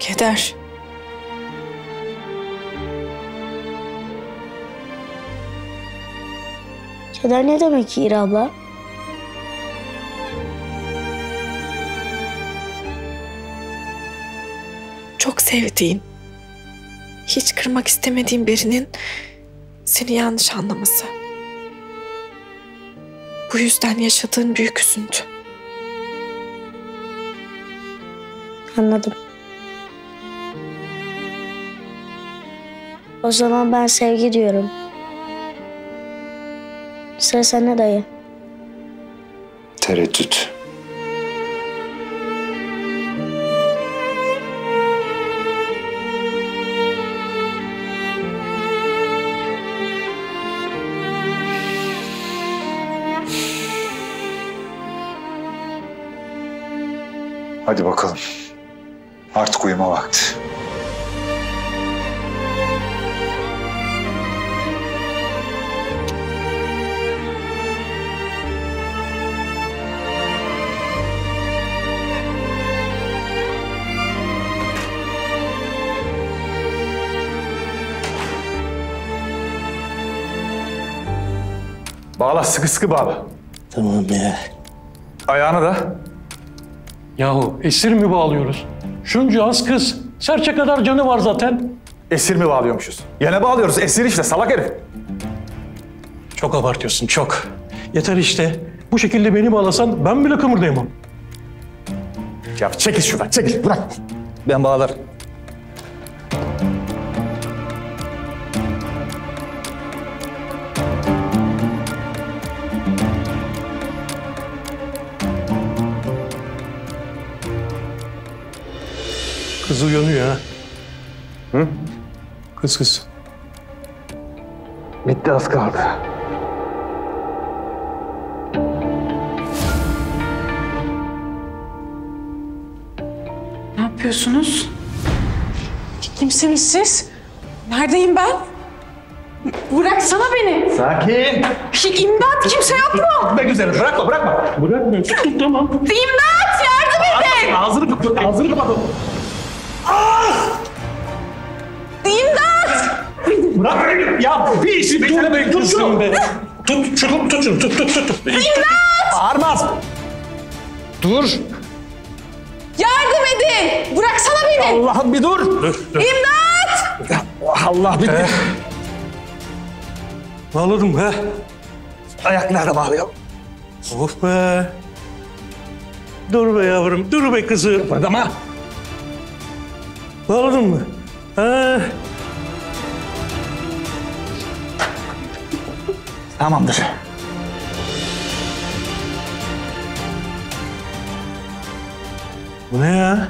Keder.
Keder ne demek Hira abla?
Çok sevdiğin, hiç kırmak istemediğin birinin seni yanlış anlaması. Bu yüzden yaşadığın büyük üzüntü.
Anladım. O zaman ben sevgi diyorum. Sıra sende dayı.
Tereddüt. Hadi bakalım. Artık uyuma vakti.
Bağla sıkı sıkı bağla.
Tamam ya.
Ayağını da.
Yahu esir mi bağlıyoruz? Şunca az kız. Serçe kadar canı var zaten.
Esir mi bağlıyormuşuz? Yine bağlıyoruz. Esir işte salak herif.
Çok abartıyorsun çok. Yeter işte. Bu şekilde beni bağlasan ben bile kımırdayamam.
Ya çekil şuradan çekil bırak. Ben bağlarım.
Kız kız.
Bitti az kaldı.
Ne yapıyorsunuz? Kimsiniz siz? Neredeyim ben? Bıraksana beni.
Sakin.
Şey, imdat kimse yok mu?
Be güzelim bırakma bırakma.
Bırakma tuttum tamam.
İmdat yardım edin.
Ağzını kapat. Ağzını kapat. Bırak beni. Ya bir işi beceremeyin. Tut şunu.
be. Tut şunu tut şunu tut tut tut.
İmdat.
Bağırmaz. Dur.
Yardım edin. Bıraksana beni.
Allah'ım bir dur.
Dur dur.
İmdat.
Allah bir dur.
Bağladım ha.
Ayaklarına bağlayalım.
Of be. Dur be yavrum, dur be kızım.
Adama.
Bağladın mı? Ha.
Tamamdır.
Bu ne ya?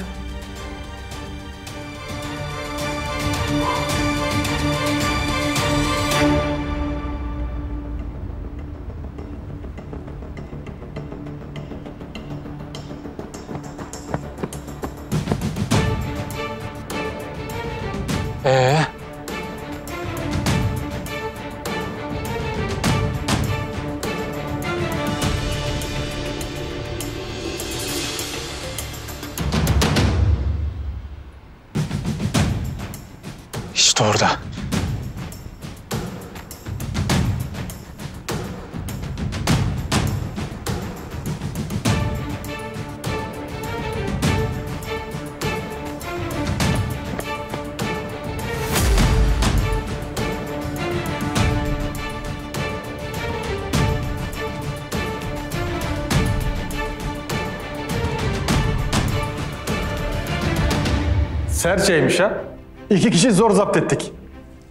Serçeymiş ha. İki kişi zor zapt ettik.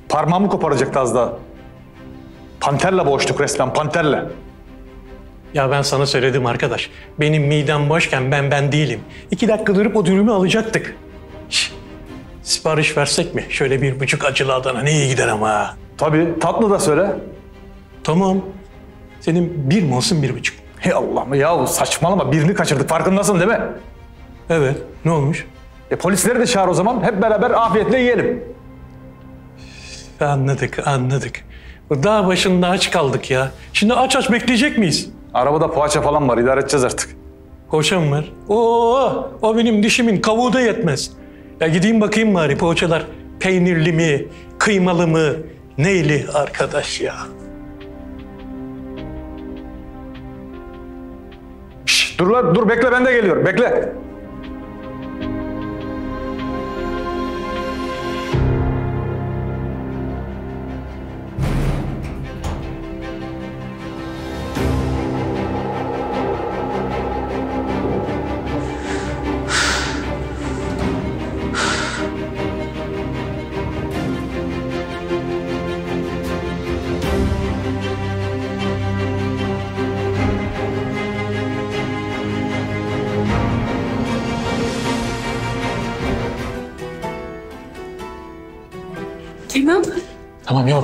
Parmağımı koparacaktı az daha. Panterle boğuştuk resmen, panterle.
Ya ben sana söyledim arkadaş. Benim midem boşken ben ben değilim. İki dakika durup o dürümü alacaktık. Şş, sipariş versek mi? Şöyle bir buçuk acılı Adana ne iyi gider ama. ha.
Tabii, tatlı da söyle.
Tamam. Senin bir mi olsun bir buçuk?
Hey Allah'ım ya saçmalama birini kaçırdık farkındasın değil mi?
Evet ne olmuş?
E polisleri de çağır o zaman hep beraber afiyetle yiyelim.
Anladık anladık. Dağ başında aç kaldık ya. Şimdi aç aç bekleyecek miyiz?
Arabada poğaça falan var idare edeceğiz artık.
Poğaçam var. Oo, o benim dişimin kavuğu da yetmez. Ya gideyim bakayım bari poğaçalar peynirli mi, kıymalı mı, neyli arkadaş ya.
Şş, dur lan dur bekle ben de geliyorum bekle.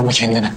Tamam yorma kendini. Hadi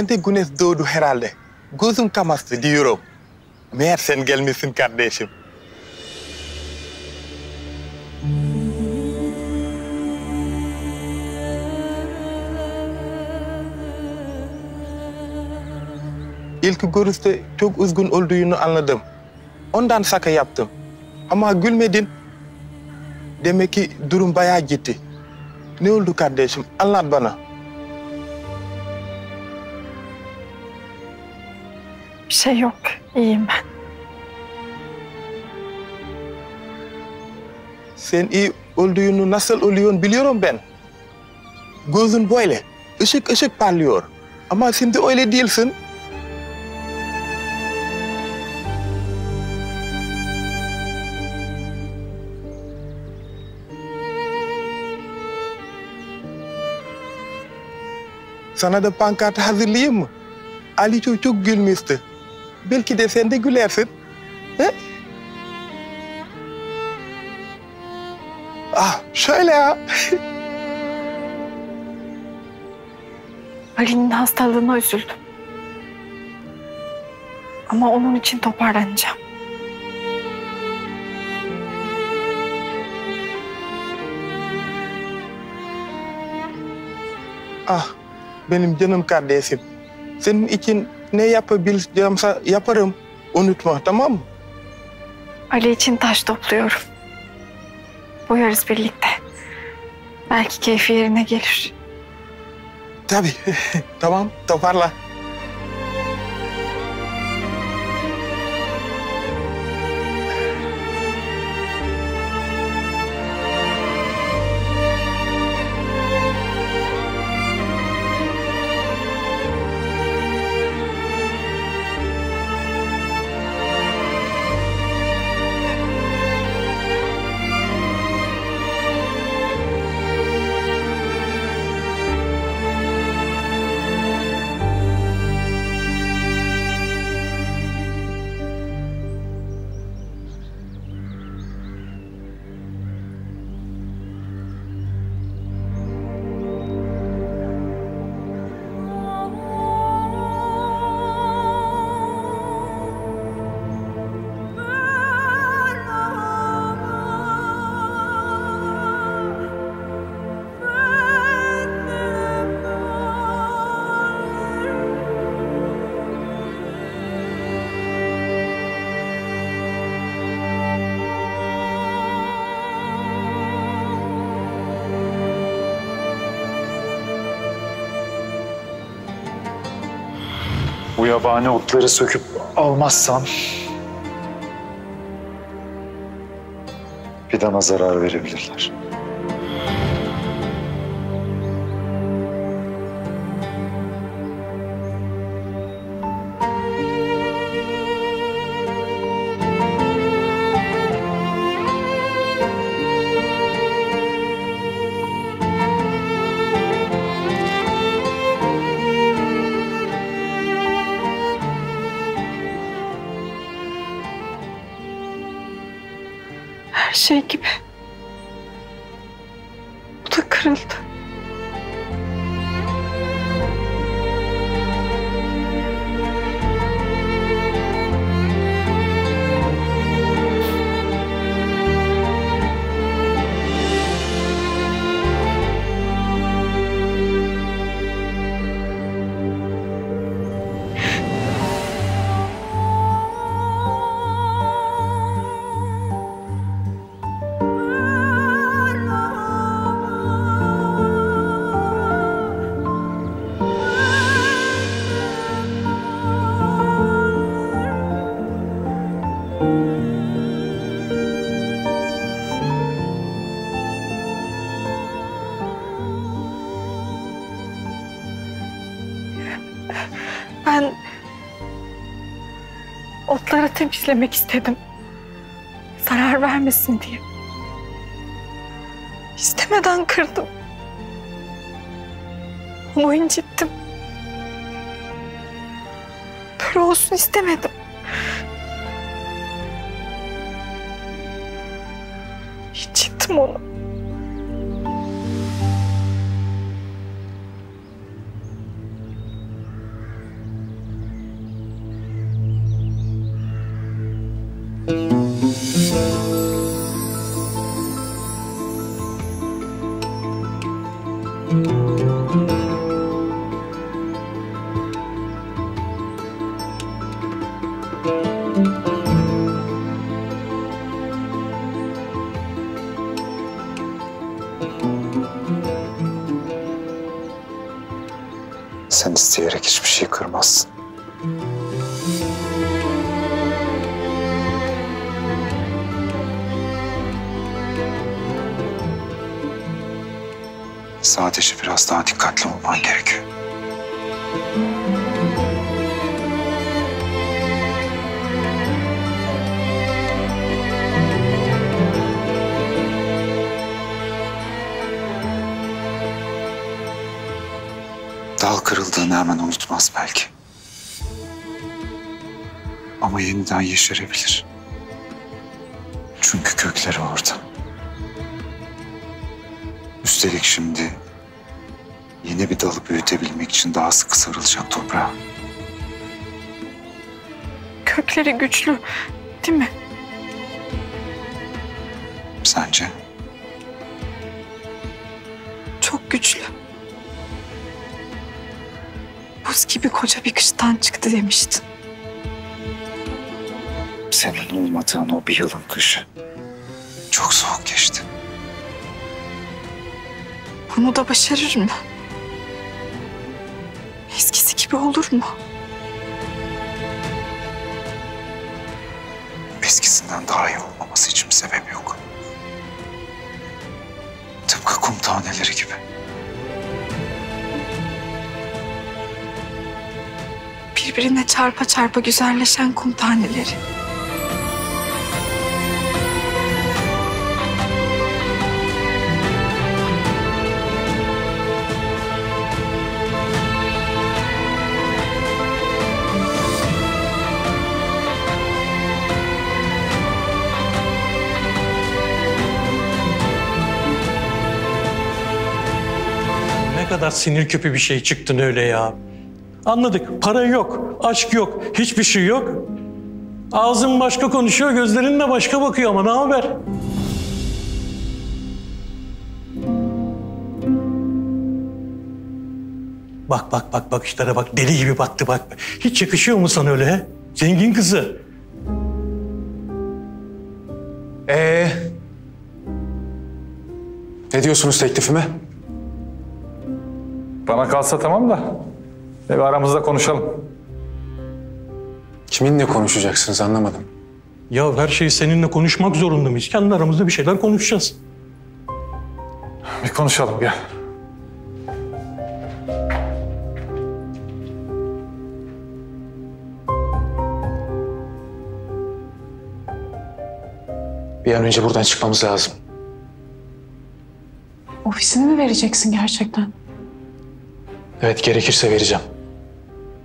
Ben de güneş doğdu herhalde. Gözüm kamaştı diyorum. Meğer sen gelmişsin kardeşim. İlk görüşte çok üzgün olduğunu anladım. Ondan şaka yaptım. Ama gülmedin. Demek ki durum bayağı ciddi. Ne oldu kardeşim? Anlat bana.
Bir şey yok. İyiyim ben.
Sen iyi olduğunu nasıl oluyorsun biliyorum ben. Gözün böyle. Işık ışık parlıyor. Ama şimdi öyle değilsin. Sana da pankart hazırlayayım mı? Ali çok çok gülmüştü. Belki de sen de gülersin. He? Ah şöyle ya.
Ali'nin hastalığına üzüldüm. Ama onun için toparlanacağım.
Ah benim canım kardeşim. Senin için ne yapabileceğimse yaparım. Unutma tamam mı?
Ali için taş topluyorum. Boyarız birlikte. Belki keyfi yerine gelir.
Tabii. tamam toparla.
Yabani otları söküp almazsam fidana zarar verebilirler.
Temizlemek istedim. Zarar vermesin diye. İstemeden kırdım. Onu incittim. Böyle olsun istemedim.
Sen isteyerek hiçbir şey kırmazsın. Sadece biraz daha dikkatli olman gerekiyor. Dal kırıldığını hemen unutmaz belki. Ama yeniden yeşerebilir. Çünkü kökleri orada. Üstelik şimdi yeni bir dalı büyütebilmek için daha sıkı sarılacak toprağa.
Kökleri güçlü değil mi?
Sence?
Çok güçlü. Buz gibi koca bir kıştan çıktı demiştin.
Senin olmadığın o bir yılın kışı çok soğuk geçti.
Bunu da başarır mı? Eskisi gibi olur mu?
Eskisinden daha iyi olmaması için bir sebep yok. Tıpkı kum taneleri gibi.
Birbirine çarpa çarpa güzelleşen kum taneleri.
Ne kadar sinir küpü bir şey çıktın öyle ya. Anladık. Para yok, aşk yok, hiçbir şey yok. Ağzın başka konuşuyor, gözlerin de başka bakıyor ama ne haber? Bak bak bak bakışlara bak deli gibi baktı bak. Hiç yakışıyor mu sana öyle he? Zengin kızı.
Ee, ne diyorsunuz teklifime?
Bana kalsa tamam da. Bir aramızda konuşalım.
Kiminle konuşacaksınız anlamadım.
Ya her şeyi seninle konuşmak zorunda mıyız? Kendi aramızda bir şeyler konuşacağız.
Bir konuşalım gel.
Bir an önce buradan çıkmamız lazım.
Ofisini mi vereceksin gerçekten?
Evet gerekirse vereceğim.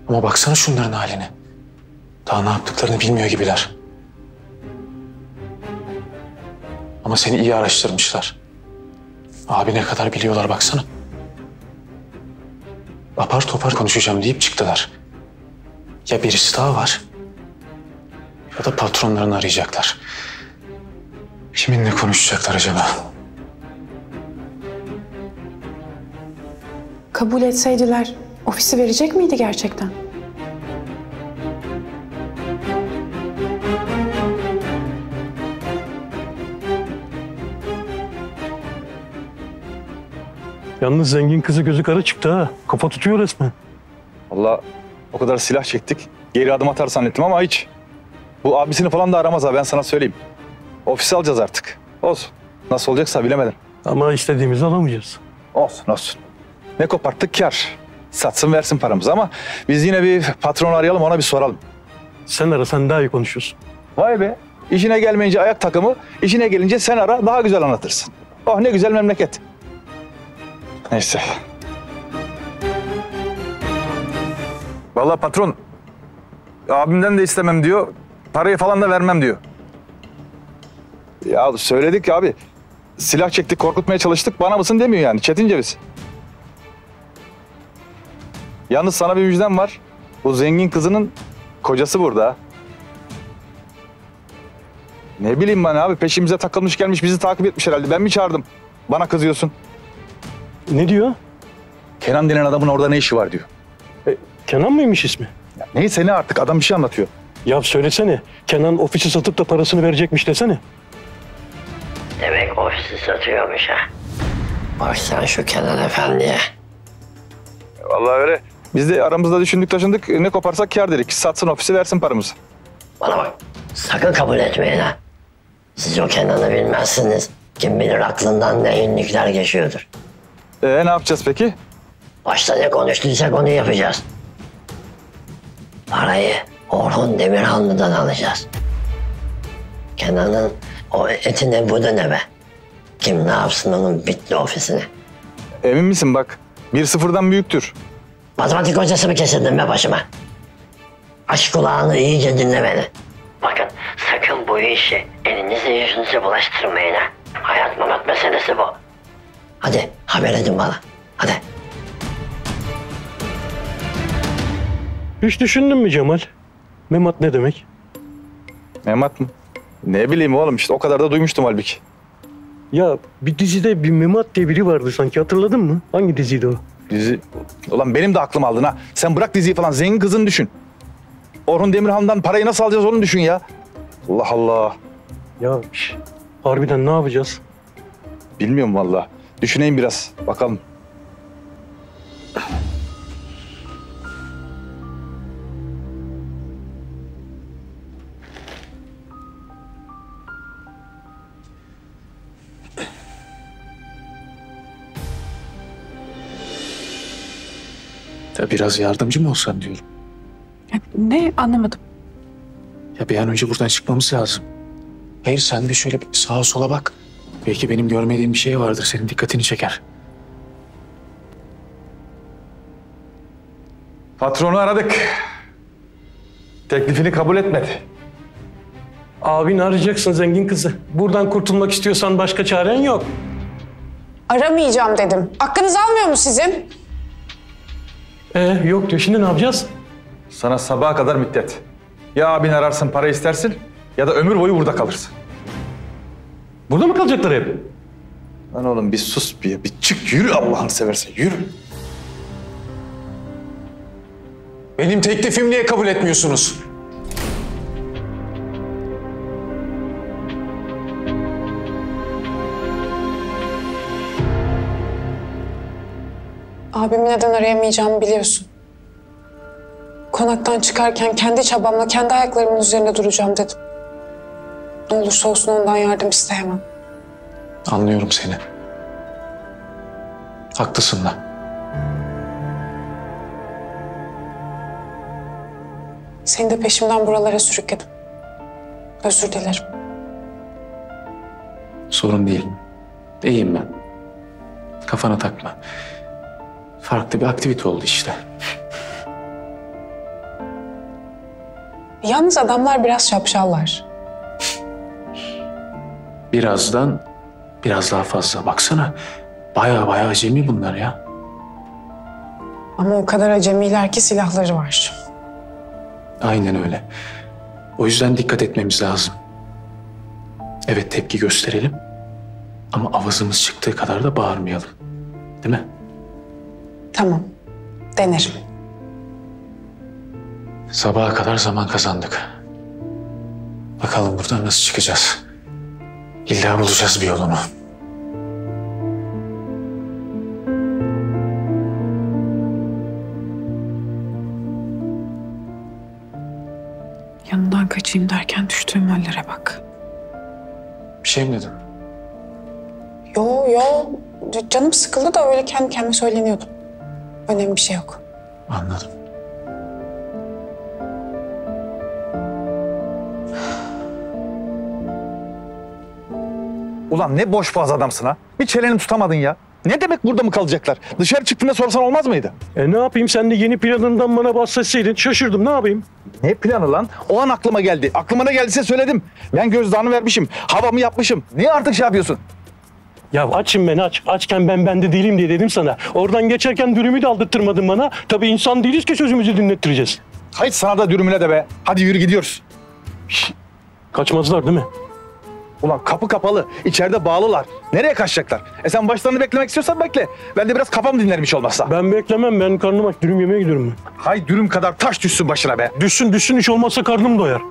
Ama baksana şunların haline. Daha ne yaptıklarını bilmiyor gibiler. Ama seni iyi araştırmışlar. Abi ne kadar biliyorlar baksana. Apar topar konuşacağım deyip çıktılar. Ya birisi daha var ya da patronlarını arayacaklar. Kiminle konuşacaklar acaba?
Kabul etseydiler ofisi verecek miydi gerçekten?
Yalnız zengin kızı gözü kara çıktı ha. Kafa tutuyor resmen.
Valla o kadar silah çektik. Geri adım atar zannettim ama hiç. Bu abisini falan da aramaz ha ben sana söyleyeyim. Ofisi alacağız artık. Olsun. Nasıl olacaksa bilemedim.
Ama istediğimizi alamayacağız.
Olsun olsun. Ne koparttık kar. Satsın versin paramızı ama biz yine bir patron arayalım ona bir soralım.
Sen ara sen daha iyi konuşuyorsun.
Vay be. İşine gelmeyince ayak takımı, işine gelince sen ara daha güzel anlatırsın. Oh ne güzel memleket. Neyse. Vallahi patron abimden de istemem diyor. Parayı falan da vermem diyor. Ya söyledik ya abi. Silah çektik, korkutmaya çalıştık. Bana mısın demiyor yani. Çetin ceviz. Yalnız sana bir müjdem var. Bu zengin kızının kocası burada. Ne bileyim ben abi peşimize takılmış gelmiş bizi takip etmiş herhalde. Ben mi çağırdım? Bana kızıyorsun.
Ne diyor?
Kenan denen adamın orada ne işi var diyor.
Kenan mıymış ismi?
Ya neyse ne artık adam bir şey anlatıyor.
Ya söylesene. Kenan ofisi satıp da parasını verecekmiş desene.
Demek ofisi satıyormuş ha. Bak sen şu Kenan Efendi'ye.
Vallahi öyle. Biz de aramızda düşündük taşındık. Ne koparsak kâr dedik. Satsın ofisi versin paramızı.
Bana bak. Sakın kabul etmeyin ha. Siz o Kenan'ı bilmezsiniz. Kim bilir aklından ne inlikler geçiyordur.
Ee, ne yapacağız peki?
Başta ne konuştuysak onu yapacağız. Parayı Orhun Demirhanlı'dan alacağız. Kenan'ın o etine bu ne be. Kim ne yapsın onun bitti ofisini.
Emin misin bak? Bir sıfırdan büyüktür.
Matematik hocası mı kesildin be başıma? Aç kulağını iyice dinle beni. Bakın sakın bu işi elinize yüzünüze bulaştırmayın ha. Hayat memat meselesi bu. Hadi haber edin bana. Hadi.
Hiç düşündün mü Cemal? Memat ne demek?
Memat mı? Ne bileyim oğlum işte o kadar da duymuştum halbuki.
Ya bir dizide bir Memat diye biri vardı sanki hatırladın mı? Hangi diziydi o?
Dizi... Ulan benim de aklım aldın ha. Sen bırak diziyi falan. Zengin kızını düşün. Orhun Demirhan'dan parayı nasıl alacağız onu düşün ya. Allah Allah.
Ya şş, harbiden ne yapacağız?
Bilmiyorum vallahi. Düşüneyim biraz. Bakalım.
Ya biraz yardımcı mı olsan diyorum.
Ne anlamadım.
Ya bir an önce buradan çıkmamız lazım. Hayır sen de şöyle bir sağa sola bak. Belki benim görmediğim bir şey vardır. Senin dikkatini çeker.
Patronu aradık. Teklifini kabul etmedi.
Abin arayacaksın zengin kızı. Buradan kurtulmak istiyorsan başka çaren yok.
Aramayacağım dedim. Aklınız almıyor mu sizin?
Ee, yok diyor. Şimdi ne yapacağız?
Sana sabaha kadar müddet. Ya abin ararsın para istersin ya da ömür boyu burada kalırsın.
Burada mı kalacaklar hep?
Lan oğlum bir sus bir, bir çık yürü Allah'ını seversen yürü.
Benim teklifimi niye kabul etmiyorsunuz?
Abimi neden arayamayacağımı biliyorsun. Konaktan çıkarken kendi çabamla kendi ayaklarımın üzerinde duracağım dedim. Ne olursa olsun ondan yardım isteyemem.
Anlıyorum seni. Haklısın da.
Seni de peşimden buralara sürükledim. Özür dilerim.
Sorun değil. İyiyim ben. Kafana takma. Farklı bir aktivite oldu işte.
Yalnız adamlar biraz şapşallar.
Birazdan biraz daha fazla. Baksana. Baya baya acemi bunlar ya.
Ama o kadar acemiler ki silahları var.
Aynen öyle. O yüzden dikkat etmemiz lazım. Evet tepki gösterelim. Ama avazımız çıktığı kadar da bağırmayalım. Değil mi?
Tamam. Denerim.
Sabaha kadar zaman kazandık. Bakalım buradan nasıl çıkacağız. İlla bulacağız bir yolunu.
Yanından kaçayım derken düştüğüm hallere bak.
Bir şey mi dedin?
Yo yo. Canım sıkıldı da öyle kendi kendime söyleniyordum. Önemli bir şey yok.
Anladım.
Ulan ne boş boğaz adamsın ha. Bir çeneni tutamadın ya. Ne demek burada mı kalacaklar? Dışarı çıktığında sorsan olmaz mıydı?
E ne yapayım sen de yeni planından bana bahsetseydin şaşırdım ne yapayım?
Ne planı lan? O an aklıma geldi. Aklıma ne geldiyse söyledim. Ben gözdağını vermişim. Havamı yapmışım. Niye artık şey yapıyorsun?
Ya açım ben aç. Açken ben bende değilim diye dedim sana. Oradan geçerken dürümü de aldırtmadın bana. Tabii insan değiliz ki sözümüzü dinlettireceğiz.
Hayır sana da dürümüne de be. Hadi yürü gidiyoruz.
Kaçmazlar değil mi?
Ulan kapı kapalı. İçeride bağlılar. Nereye kaçacaklar? E sen başlarını beklemek istiyorsan bekle. Ben de biraz kafam dinlermiş olmazsa.
Ben beklemem. Ben karnım aç. Dürüm yemeye gidiyorum ben.
Hay dürüm kadar taş düşsün başına be.
Düşsün düşsün hiç olmazsa karnım doyar.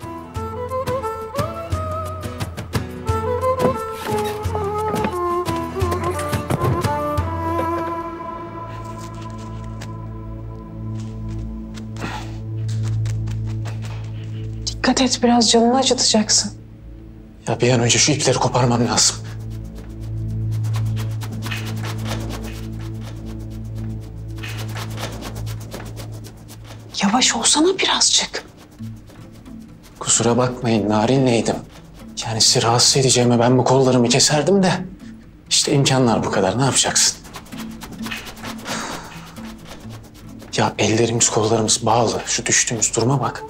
Dikkat et biraz canını acıtacaksın.
Ya bir an önce şu ipleri koparmam lazım.
Yavaş olsana birazcık.
Kusura bakmayın narinleydim. Yani sizi rahatsız edeceğime ben bu kollarımı keserdim de. İşte imkanlar bu kadar ne yapacaksın? Ya ellerimiz kollarımız bağlı. Şu düştüğümüz duruma bak.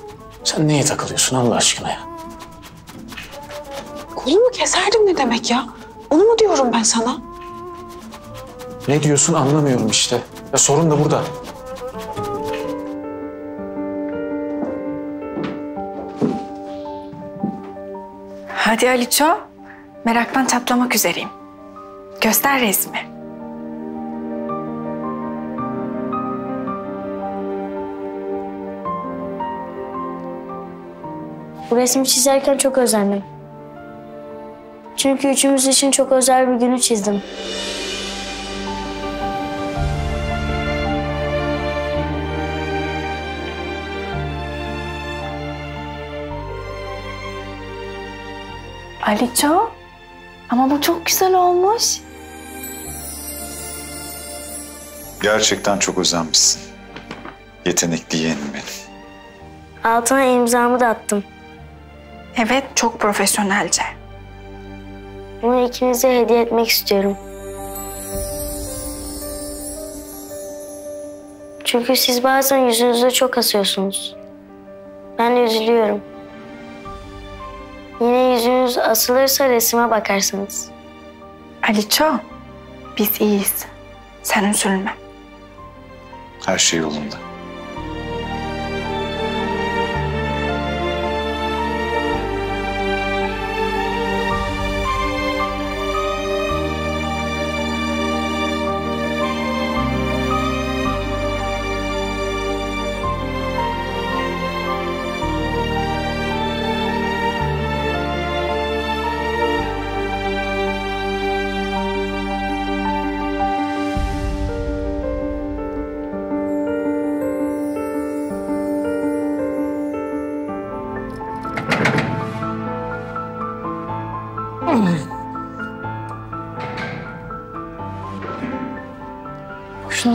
Sen neye takılıyorsun Allah aşkına ya?
Kolumu keserdim ne demek ya? Onu mu diyorum ben sana?
Ne diyorsun anlamıyorum işte. Ya sorun da burada.
Hadi Aliço. Meraktan çatlamak üzereyim. Göster resmi.
Bu resmi çizerken çok özendim. Çünkü üçümüz için çok özel bir günü çizdim.
Aliço. Ama bu çok güzel olmuş.
Gerçekten çok özenmişsin. Yetenekli yeğenim benim.
Altına imzamı da attım.
Evet, çok profesyonelce.
Bunu ikinize hediye etmek istiyorum. Çünkü siz bazen yüzünüzde çok asıyorsunuz. Ben de üzülüyorum. Yine yüzünüz asılırsa resime bakarsınız.
Aliço, biz iyiyiz. Sen üzülme.
Her şey yolunda.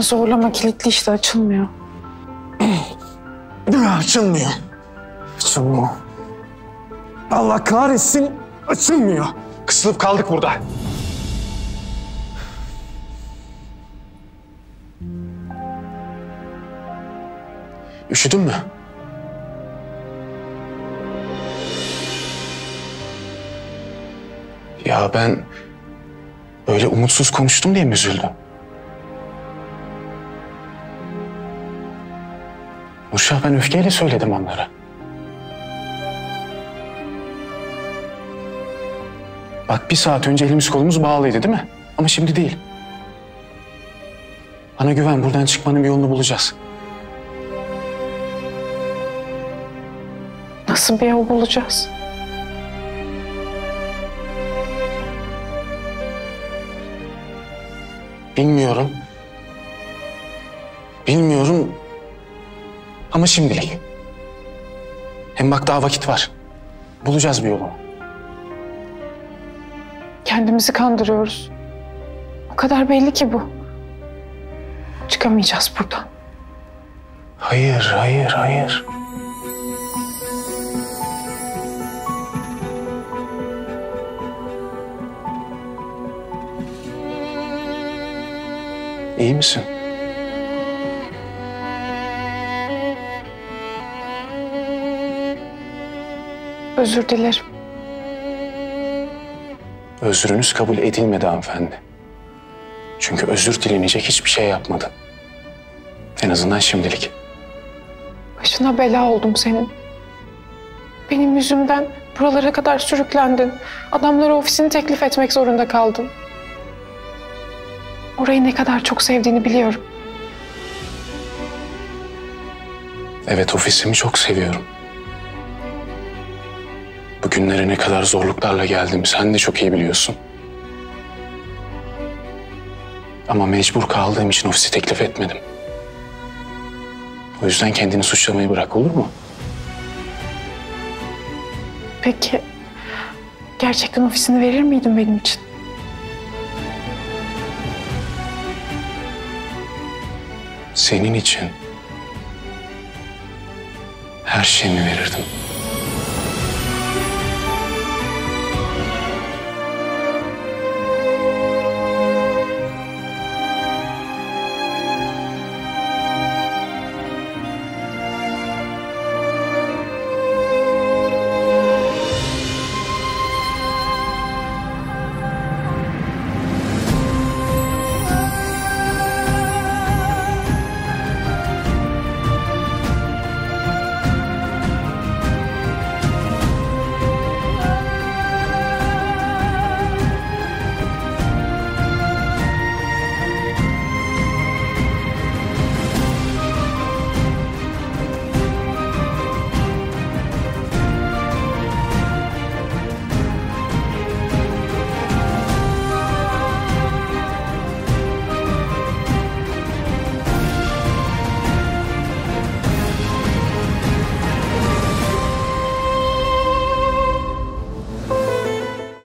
Boşuna zorlama kilitli işte açılmıyor.
Açılmıyor. Açılmıyor. Allah kahretsin açılmıyor. Kısılıp kaldık burada. Üşüdün mü? Ya ben böyle umutsuz konuştum diye mi üzüldün? Nurşah ben öfkeyle söyledim onlara. Bak bir saat önce elimiz kolumuz bağlıydı değil mi? Ama şimdi değil. Bana güven buradan çıkmanın bir yolunu bulacağız.
Nasıl bir yol bulacağız?
Bilmiyorum. Bilmiyorum. Ama şimdilik. Hem bak daha vakit var. Bulacağız bir yolunu.
Kendimizi kandırıyoruz. O kadar belli ki bu. Çıkamayacağız buradan.
Hayır, hayır, hayır. İyi misin?
Özür dilerim.
Özrünüz kabul edilmedi hanımefendi. Çünkü özür dilenecek hiçbir şey yapmadın. En azından şimdilik.
Başına bela oldum senin. Benim yüzümden buralara kadar sürüklendin. Adamlara ofisini teklif etmek zorunda kaldın. Orayı ne kadar çok sevdiğini biliyorum.
Evet ofisimi çok seviyorum. Bugünlere ne kadar zorluklarla geldim sen de çok iyi biliyorsun. Ama mecbur kaldığım için ofisi teklif etmedim. O yüzden kendini suçlamayı bırak olur mu?
Peki gerçekten ofisini verir miydin benim için?
Senin için her şeyimi verirdim.